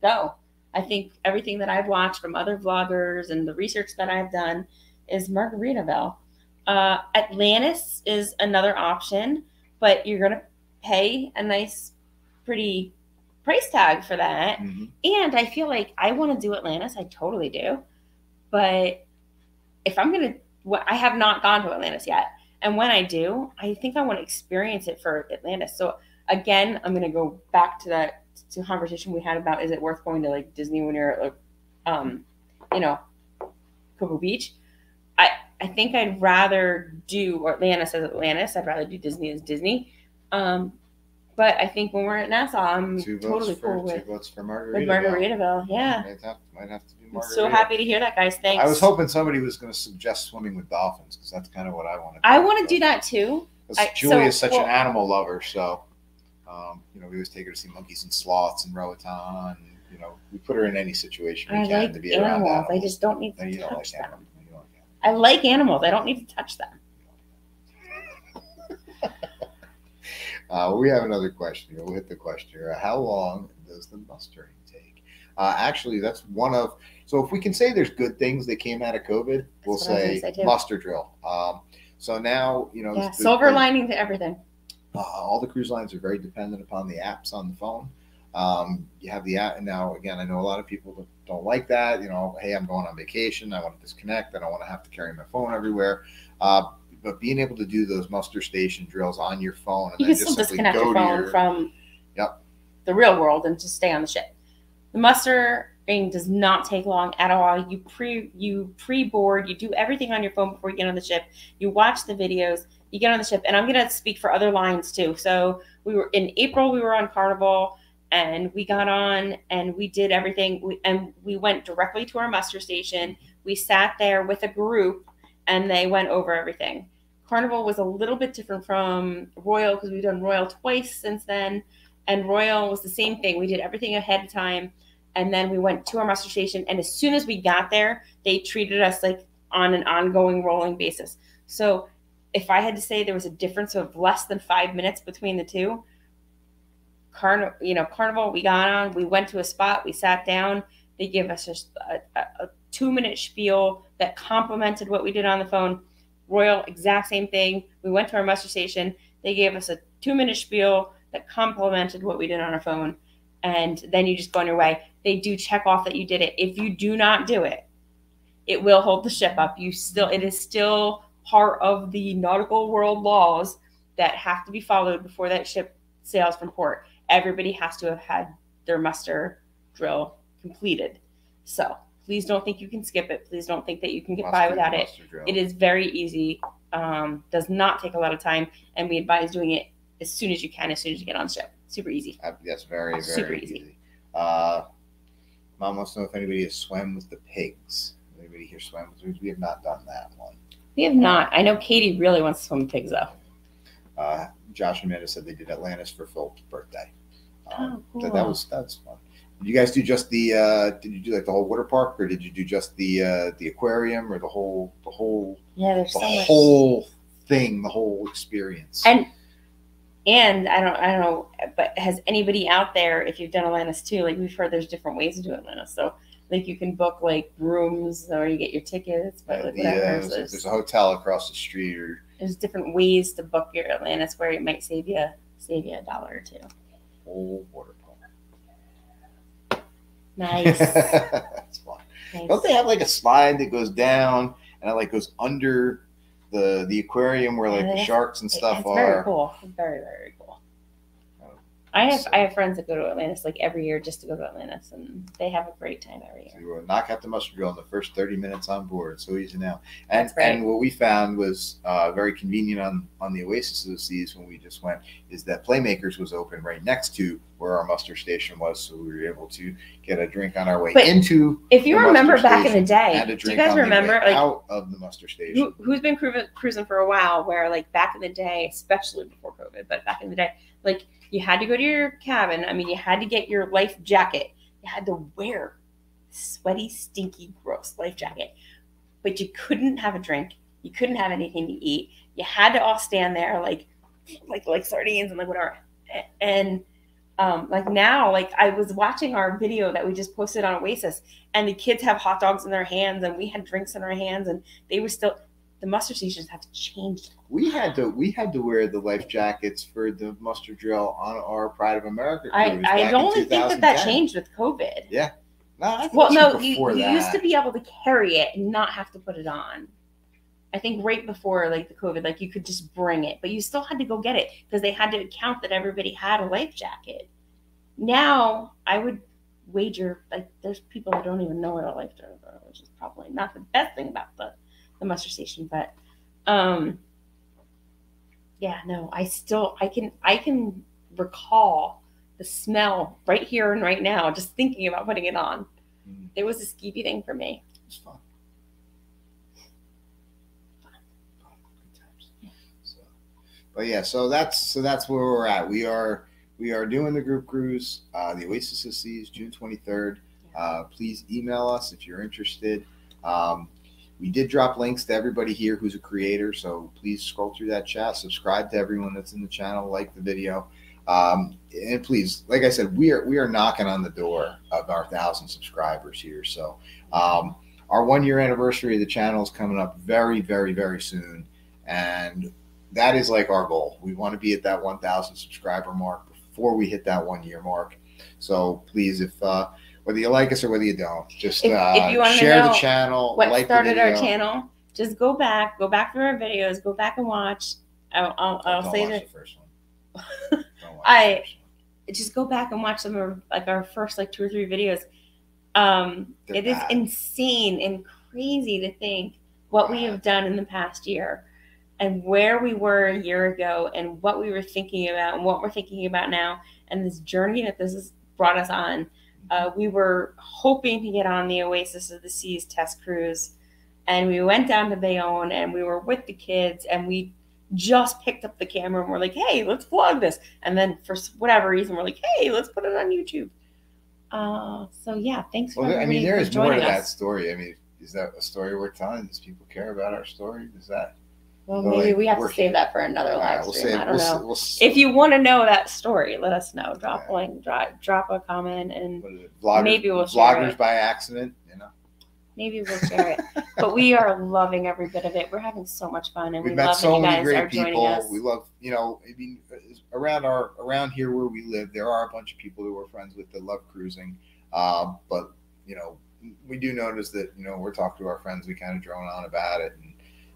go. I think everything that I've watched from other vloggers and the research that I've done is Margaritaville. Uh, Atlantis is another option, but you're gonna pay a nice, pretty price tag for that. Mhm. And I feel like I want to do Atlantis. I totally do. But if I'm going to, I have not gone to Atlantis yet. And when I do, I think I want to experience it for Atlantis. So again, I'm going to go back to that to conversation we had about is it worth going to like Disney when you're at like, um, you know, Cocoa Beach. I, I think I'd rather do Atlantis as Atlantis. I'd rather do Disney as Disney. Um, but I think when we're at Nassau, I'm Two totally for cool with votes for Margaritaville. with Margaritaville. Yeah. Might have, might have to do I'm so happy to hear that, guys. Thanks. I was hoping somebody was going to suggest swimming with dolphins because that's kind of what I want to. Do. I want to do that too. I- Julie so- is such well- an animal lover, so um, you know we always take her to see monkeys and sloths and Roatan. And, you know, we put her in any situation we I can like to be around animals. animals. I just don't need No, to you don't touch like them. I like animals. I don't need to touch them. [laughs] Uh, we have another question here. We'll hit the question here. How long does the mustering take? Uh, actually, that's one of. So if we can say there's good things that came out of COVID, we'll That's was say, say, muster drill. Um, so now you know Yeah. the- Silver the- lining to everything. Uh, all the cruise lines are very dependent upon the apps on the phone. Um, you have the app, and now again, I know a lot of people don't like that. You know, hey, I'm going on vacation. I want to disconnect. I don't want to have to carry my phone everywhere. Uh, but being able to do those muster station drills on your phone and You then can just still disconnect go your phone your from Yep. the real world and just stay on the ship. The mustering does not take long at all. You pre you pre board, you do everything on your phone before you get on the ship. You watch the videos, you get on the ship, and I'm gonna speak for other lines too. So we were in April, we were on Carnival, and we got on and we did everything. We, and we went directly to our muster station. We sat there with a group, and they went over everything. Carnival was a little bit different from Royal because we've done Royal twice since then. And Royal was the same thing. We did everything ahead of time. And then we went to our muster station. And as soon as we got there, they treated us like on an ongoing rolling basis. So if I had to say there was a difference of less than five minutes between the two, Carnival, you know, Carnival, we got on, we went to a spot, we sat down. They gave us a, a, a two minute spiel that complemented what we did on the phone. Royal, exact same thing. We went to our muster station. They gave us a two minute spiel that complemented what we did on our phone. And then you just go on your way. They do check off that you did it. If you do not do it, it will hold the ship up. You still, it is still part of the nautical world laws that have to be followed before that ship sails from port. Everybody has to have had their muster drill completed. So please don't think you can skip it. Please don't think that you can get by without it. muster drill. It is very easy. Um, does not take a lot of time, and we advise doing it as soon as you can, as soon as you get on ship. Super easy. Uh, That's very, very Super easy. easy. Uh, Mom wants to know if anybody has swam with the pigs. Anybody here swam with pigs? We have not done that one. We have not. I know Katie really wants to swim with pigs though. Uh, Josh and Amanda said they did Atlantis for Phil's birthday. Um, Oh, that, that was that was fun. Did you guys do just the? Uh, did you do like the whole water park, or did you do just the uh, the aquarium, or the whole the whole Yeah, there's the so whole thing, the whole experience? And and I don't I don't know, but has anybody out there, if you've done Atlantis too, like we've heard there's different ways to do Atlantis. So like you can book like rooms or you get your tickets, but like whatever. uh, there's, there's, there's a hotel across the street, or there's different ways to book your Atlantis where it might save you save you a dollar or two. Whole water park. Nice. [laughs] That's fun. nice. Don't they have like a slide that goes down and it like goes under the the aquarium where like Yeah, the sharks and stuff it's are? very cool. Very, very cool. I have so- I have friends that go to Atlantis like every year just to go to Atlantis, and they have a great time every year. So you will knock out the muster drill in the first 30 minutes on board. So easy now. And right. and what we found was uh, very convenient on, on the Oasis of the Seas when we just went is that Playmakers was open right next to where our muster station was. So we were able to get a drink on our way But into If you remember back in the day, do you guys remember like out of the muster station. who, who's been cruising for a while where like back in the day especially before covid but back in the day like you had to go to your cabin. I mean you had to get your life jacket. You had to wear sweaty stinky gross life jacket. But you couldn't have a drink. You couldn't have anything to eat. You had to all stand there like like like sardines and like whatever. And um, like now like i was watching our video that we just posted on oasis and the kids have hot dogs in their hands and we had drinks in our hands and they were still the muster stations have changed. We had to we had to wear the life jackets for the muster drill on our Pride of America i i don't think that that changed with covid. No, I think well no you, you used to be able to carry it and not have to put it on. I think right before like the covid like you could just bring it but you still had to go get it because they had to count that everybody had a life jacket. Now i would wager like there's people that don't even know what a life jacket is which is probably not the best thing about the the muster station but um yeah no i still i can i can recall the smell right here and right now just thinking about putting it on Mm. it was a skeevy thing for me It's fun. Good times. So, but yeah, so that's so that's where we're at. We are we are doing the group cruise, uh, the Oasis of Seas, June twenty third. Uh, please email us if you're interested. Um, we did drop links to everybody here who's a creator, so please scroll through that chat, subscribe to everyone that's in the channel, like the video. Um, and please, like I said, we are we are knocking on the door of our thousand subscribers here. So um, our one year anniversary of the channel is coming up very, very, very soon, and that is like our goal. We want to be at that one thousand subscriber mark before we hit that one year mark. So please, if uh, whether you like us or whether you don't, just If- uh, if you wanna share the channel, what like started our channel just go back, go back through our videos, go back and watch. I'll, I'll, I'll Don't say watch that the first one. [laughs] Don't watch I- the first one. just go back and watch some of like our first like two or three videos. Um, They're it is bad. insane and crazy to think what we have done in the past year and where we were a year ago and what we were thinking about and what we're thinking about now and this journey that this has brought us on. Uh, we were hoping to get on the Oasis of the Seas test cruise, and we went down to Bayonne and we were with the kids, and we just picked up the camera and we're like, "Hey, let's vlog this." And then for whatever reason, we're like, "Hey, let's put it on YouTube." Uh, so yeah, thanks for Well, I mean, there is more to joining that story. I mean, is that a story worth telling? Does people care about our story? Does that? Well, maybe like, we have to save that for another live right, we'll stream. say. I don't we'll, know. We'll, If you want to know that story, let us know. Drop Yeah. a link, drop, drop a comment, and what is it? Vloggers, Maybe we'll share vloggers it. by accident. You know, maybe we'll share it. but we are loving every bit of it. We're having so much fun, and we've we met love so many guys great are people. We love, you know, I mean, around our around here where we live, there are a bunch of people who we're friends with that love cruising. Um, but you know, we do notice that you know we're talking to our friends. We kind of drone on about it, and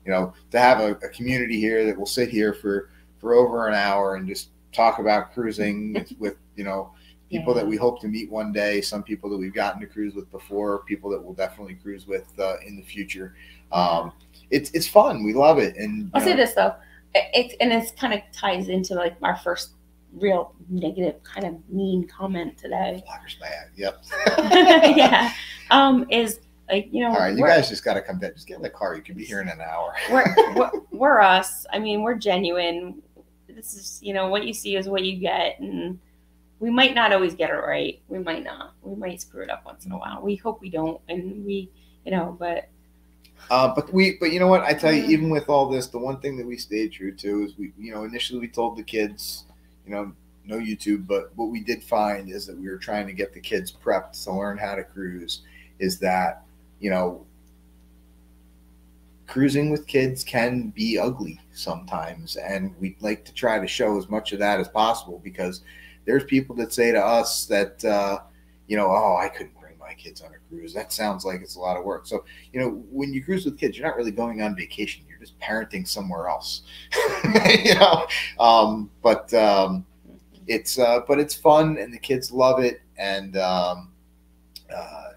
you know, to have a, a community here that will sit here for for over an hour and just talk about cruising [laughs] with, with you know people that we hope to meet one day. Some people that we've gotten to cruise with before. People that we'll definitely cruise with uh, in the future. Um, it's it's fun. We love it, and I'll you say this though, it, it and it's kind of ties into like our first real negative kind of mean comment today. Vloggers bad. Yep. [laughs] yeah, um, is like you know, All right, you guys just got to come down. Just get in the car. You can be here in an hour. [laughs] we're, we're we're us. I mean, we're genuine. This is you know what you see is what you get, and we might not always get it right. We might not. We might screw it up once in a while. We hope we don't, and we you know, but Uh, but we, but you know what? I tell you, even with all this, the one thing that we stayed true to is we, you know, initially we told the kids, you know, no YouTube, but what we did find is that we were trying to get the kids prepped to learn how to cruise. Is that you know, cruising with kids can be ugly sometimes, and we'd like to try to show as much of that as possible because there's people that say to us that, uh, you know, oh, I couldn't bring my kids on a cruise. That sounds like it's a lot of work. So you know, when you cruise with kids, you're not really going on vacation. You're just parenting somewhere else. [laughs] you know, um, but um, it's uh, but it's fun, and the kids love it. And um, uh,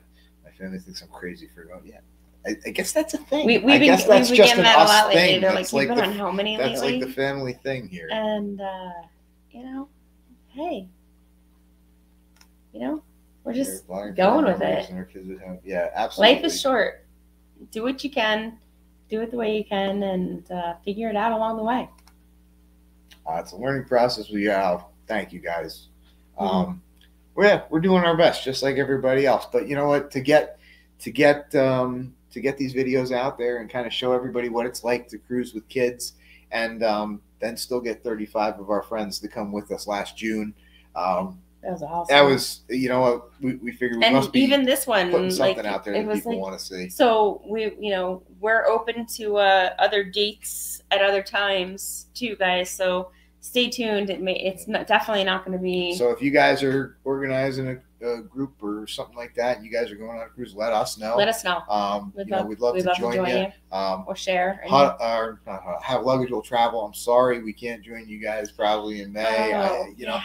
family thinks I'm crazy for going. Yeah, I, I guess that's a thing. we I we've been guess that's we've just an that a us lot lately. thing. They're like, That's you've like been the on how many that's lately? like the family thing here. and uh, you know, hey, you know, we're just a lot going with it. our kids would have- yeah, absolutely. life is short. Do what you can, do it the way you can, and uh, figure it out along the way. Uh, it's a learning process we have. Thank you guys. Mm-hmm. Well, yeah, we're doing our best, just like everybody else. But you know what? To get to get um, to get these videos out there and kind of show everybody what it's like to cruise with kids, and um, then still get 35 of our friends to come with us last June. Um, That was awesome. that was, you know, we, we figured we and must be even this one, putting something like out there that people like want to see. so we, you know, we're open to uh, other dates at other times too, guys. So stay tuned. It may, it's not, definitely not going to be. So if you guys are organizing a, a group or something like that, and you guys are going on a cruise, let us know. let us know. um, We'd you know, love, we'd love we'd to love join, to join you. you Um, or share. Hot, or have luggage will travel. I'm sorry we can't join you guys probably in May. I, Oh, you know,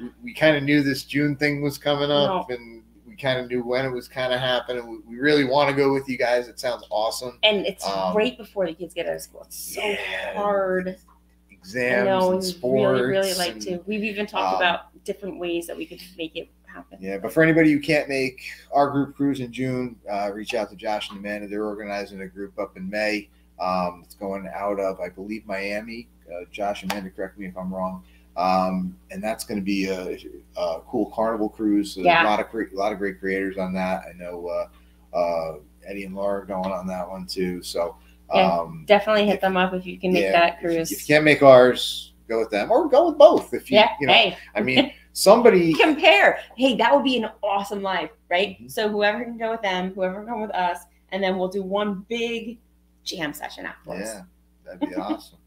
we, we kind of knew this June thing was coming up, and we kind of knew when it was kind of happening. We, we really want to go with you guys. It sounds awesome. and it's um, right before the kids get out of school. It's so Yeah. hard. Exams know and sports. really, really like and- to. We've even talked um, about different ways that we could make it happen. Yeah, but for anybody who can't make our group cruise in June, uh, reach out to Josh and Amanda. They're organizing a group up in May. Um, it's going out of, I believe, Miami. Uh, Josh and Amanda, correct me if I'm wrong. Um, and that's going to be a, a cool carnival cruise. Yeah. A lot of a lot of great creators on that. I know uh, uh, Eddie and Laura are going on that one too. So Yeah, um, Definitely hit if- them up if you can make yeah, that if you- cruise. If you can't make ours, go with them or go with both. If you, yeah. you know, hey, I mean, somebody. [laughs] compare. Hey, that would be an awesome live, right? Mhm. So whoever can go with them, whoever can go with us, and then we'll do one big jam session afterwards. Yeah, that'd be [laughs] awesome.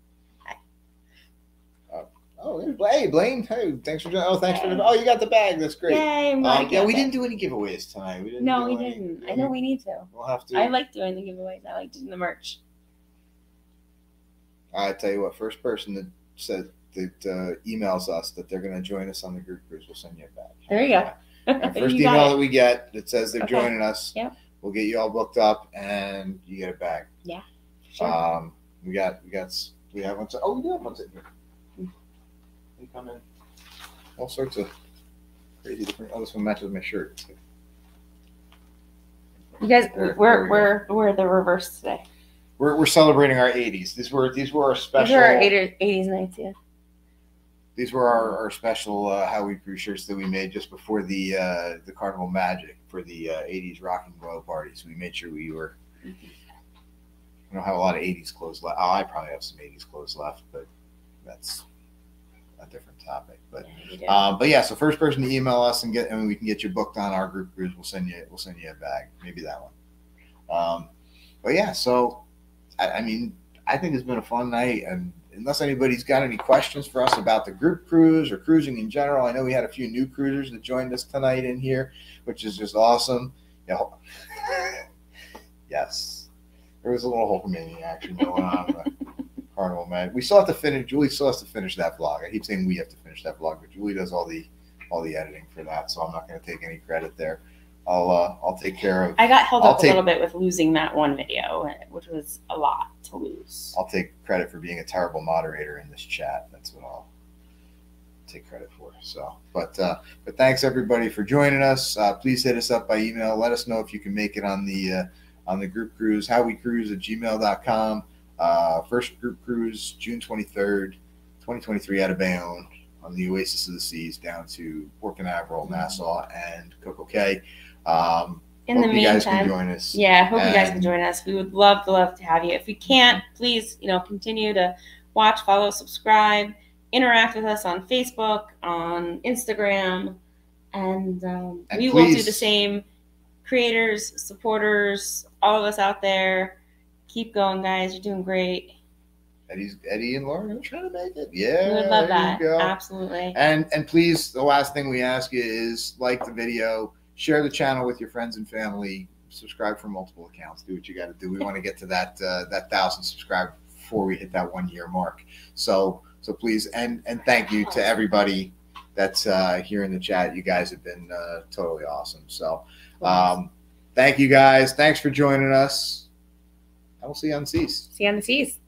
Uh, oh, hey, Blaine. Hey, thanks for joining. Oh, thanks for the. Oh, you got the bag. That's great. Yay, Um, yeah, we that. didn't do any giveaways tonight. We didn't No, we any- didn't. I know we need to. We'll have to. I like doing the giveaways. I like doing the merch. I tell you what, first person that said that uh, emails us that they're going to join us on the group cruise, we'll send you a badge. There you go. And [laughs] first You email that we get that says they're Okay. joining us, Yep. we'll get you all booked up and you get a bag. Sure. Um, we got we got we have one. Oh, we do have one sitting here. They come in all sorts of crazy different. Oh, this one matches my shirt. You guys, There- there we're we we're we're the reverse today. We're, we're celebrating our 80s. These were these were our special. These are our 80s, 80s nights, yeah. These were our, our special uh, How We Cruise shirts that we made just before the uh, the Carnival Magic for the uh, 80s rock and roll parties. We made sure we were. I don't have a lot of 80s clothes left. Oh, I probably have some 80s clothes left, but that's a different topic. But Yeah, um, but yeah, so first person to email us and get and we can get you booked on our group cruise. We'll send you we'll send you a bag, maybe that one. Um, but yeah, so I, I mean, I think it's been a fun night, and unless anybody's got any questions for us about the group cruise or cruising in general, I know we had a few new cruisers that joined us tonight in here, which is just awesome. Yeah, [laughs] yes, there was a little Hulkamania action going on. But [laughs] Carnival man, we still have to finish. Julie still has to finish that vlog. I keep saying we have to finish that vlog, but Julie does all the all the editing for that, so I'm not going to take any credit there. I'll uh, I'll take care of I got held I'll up take- a little bit with losing that one video, which was a lot to lose. I'll take credit for being a terrible moderator in this chat. That's what I'll take credit for. So, but uh, but thanks everybody for joining us. Uh, please hit us up by email. Let us know if you can make it on the uh, on the group cruise. How we cruise at gmail.com. Uh, first group cruise June 23rd, 2023 out of Bayonne on the Oasis of the Seas down to Port Canaveral, Nassau, and Coco Cay. Um, In the hope you guys can meantime, join us. yeah, I hope you guys can join us. We would love to love to have you. If you can't, please, you know, continue to watch, follow, subscribe, interact with us on Facebook, on Instagram, and, um, And we will do the same. Creators, supporters, all of us out there, keep going, guys. You're doing great. Eddie's Eddie and Lauren are trying to make it. Yeah, we would love that. Absolutely. And and please, the last thing we ask you is like the video, share the channel with your friends and family, subscribe for multiple accounts. Do what you got to do. We want to get to that uh, that thousand subscribers before we hit that one year mark. So so please and and thank you to everybody that's uh, here in the chat. You guys have been uh, totally awesome. So um, thank you guys. Thanks for joining us. I will see you on the seas. See you on the seas.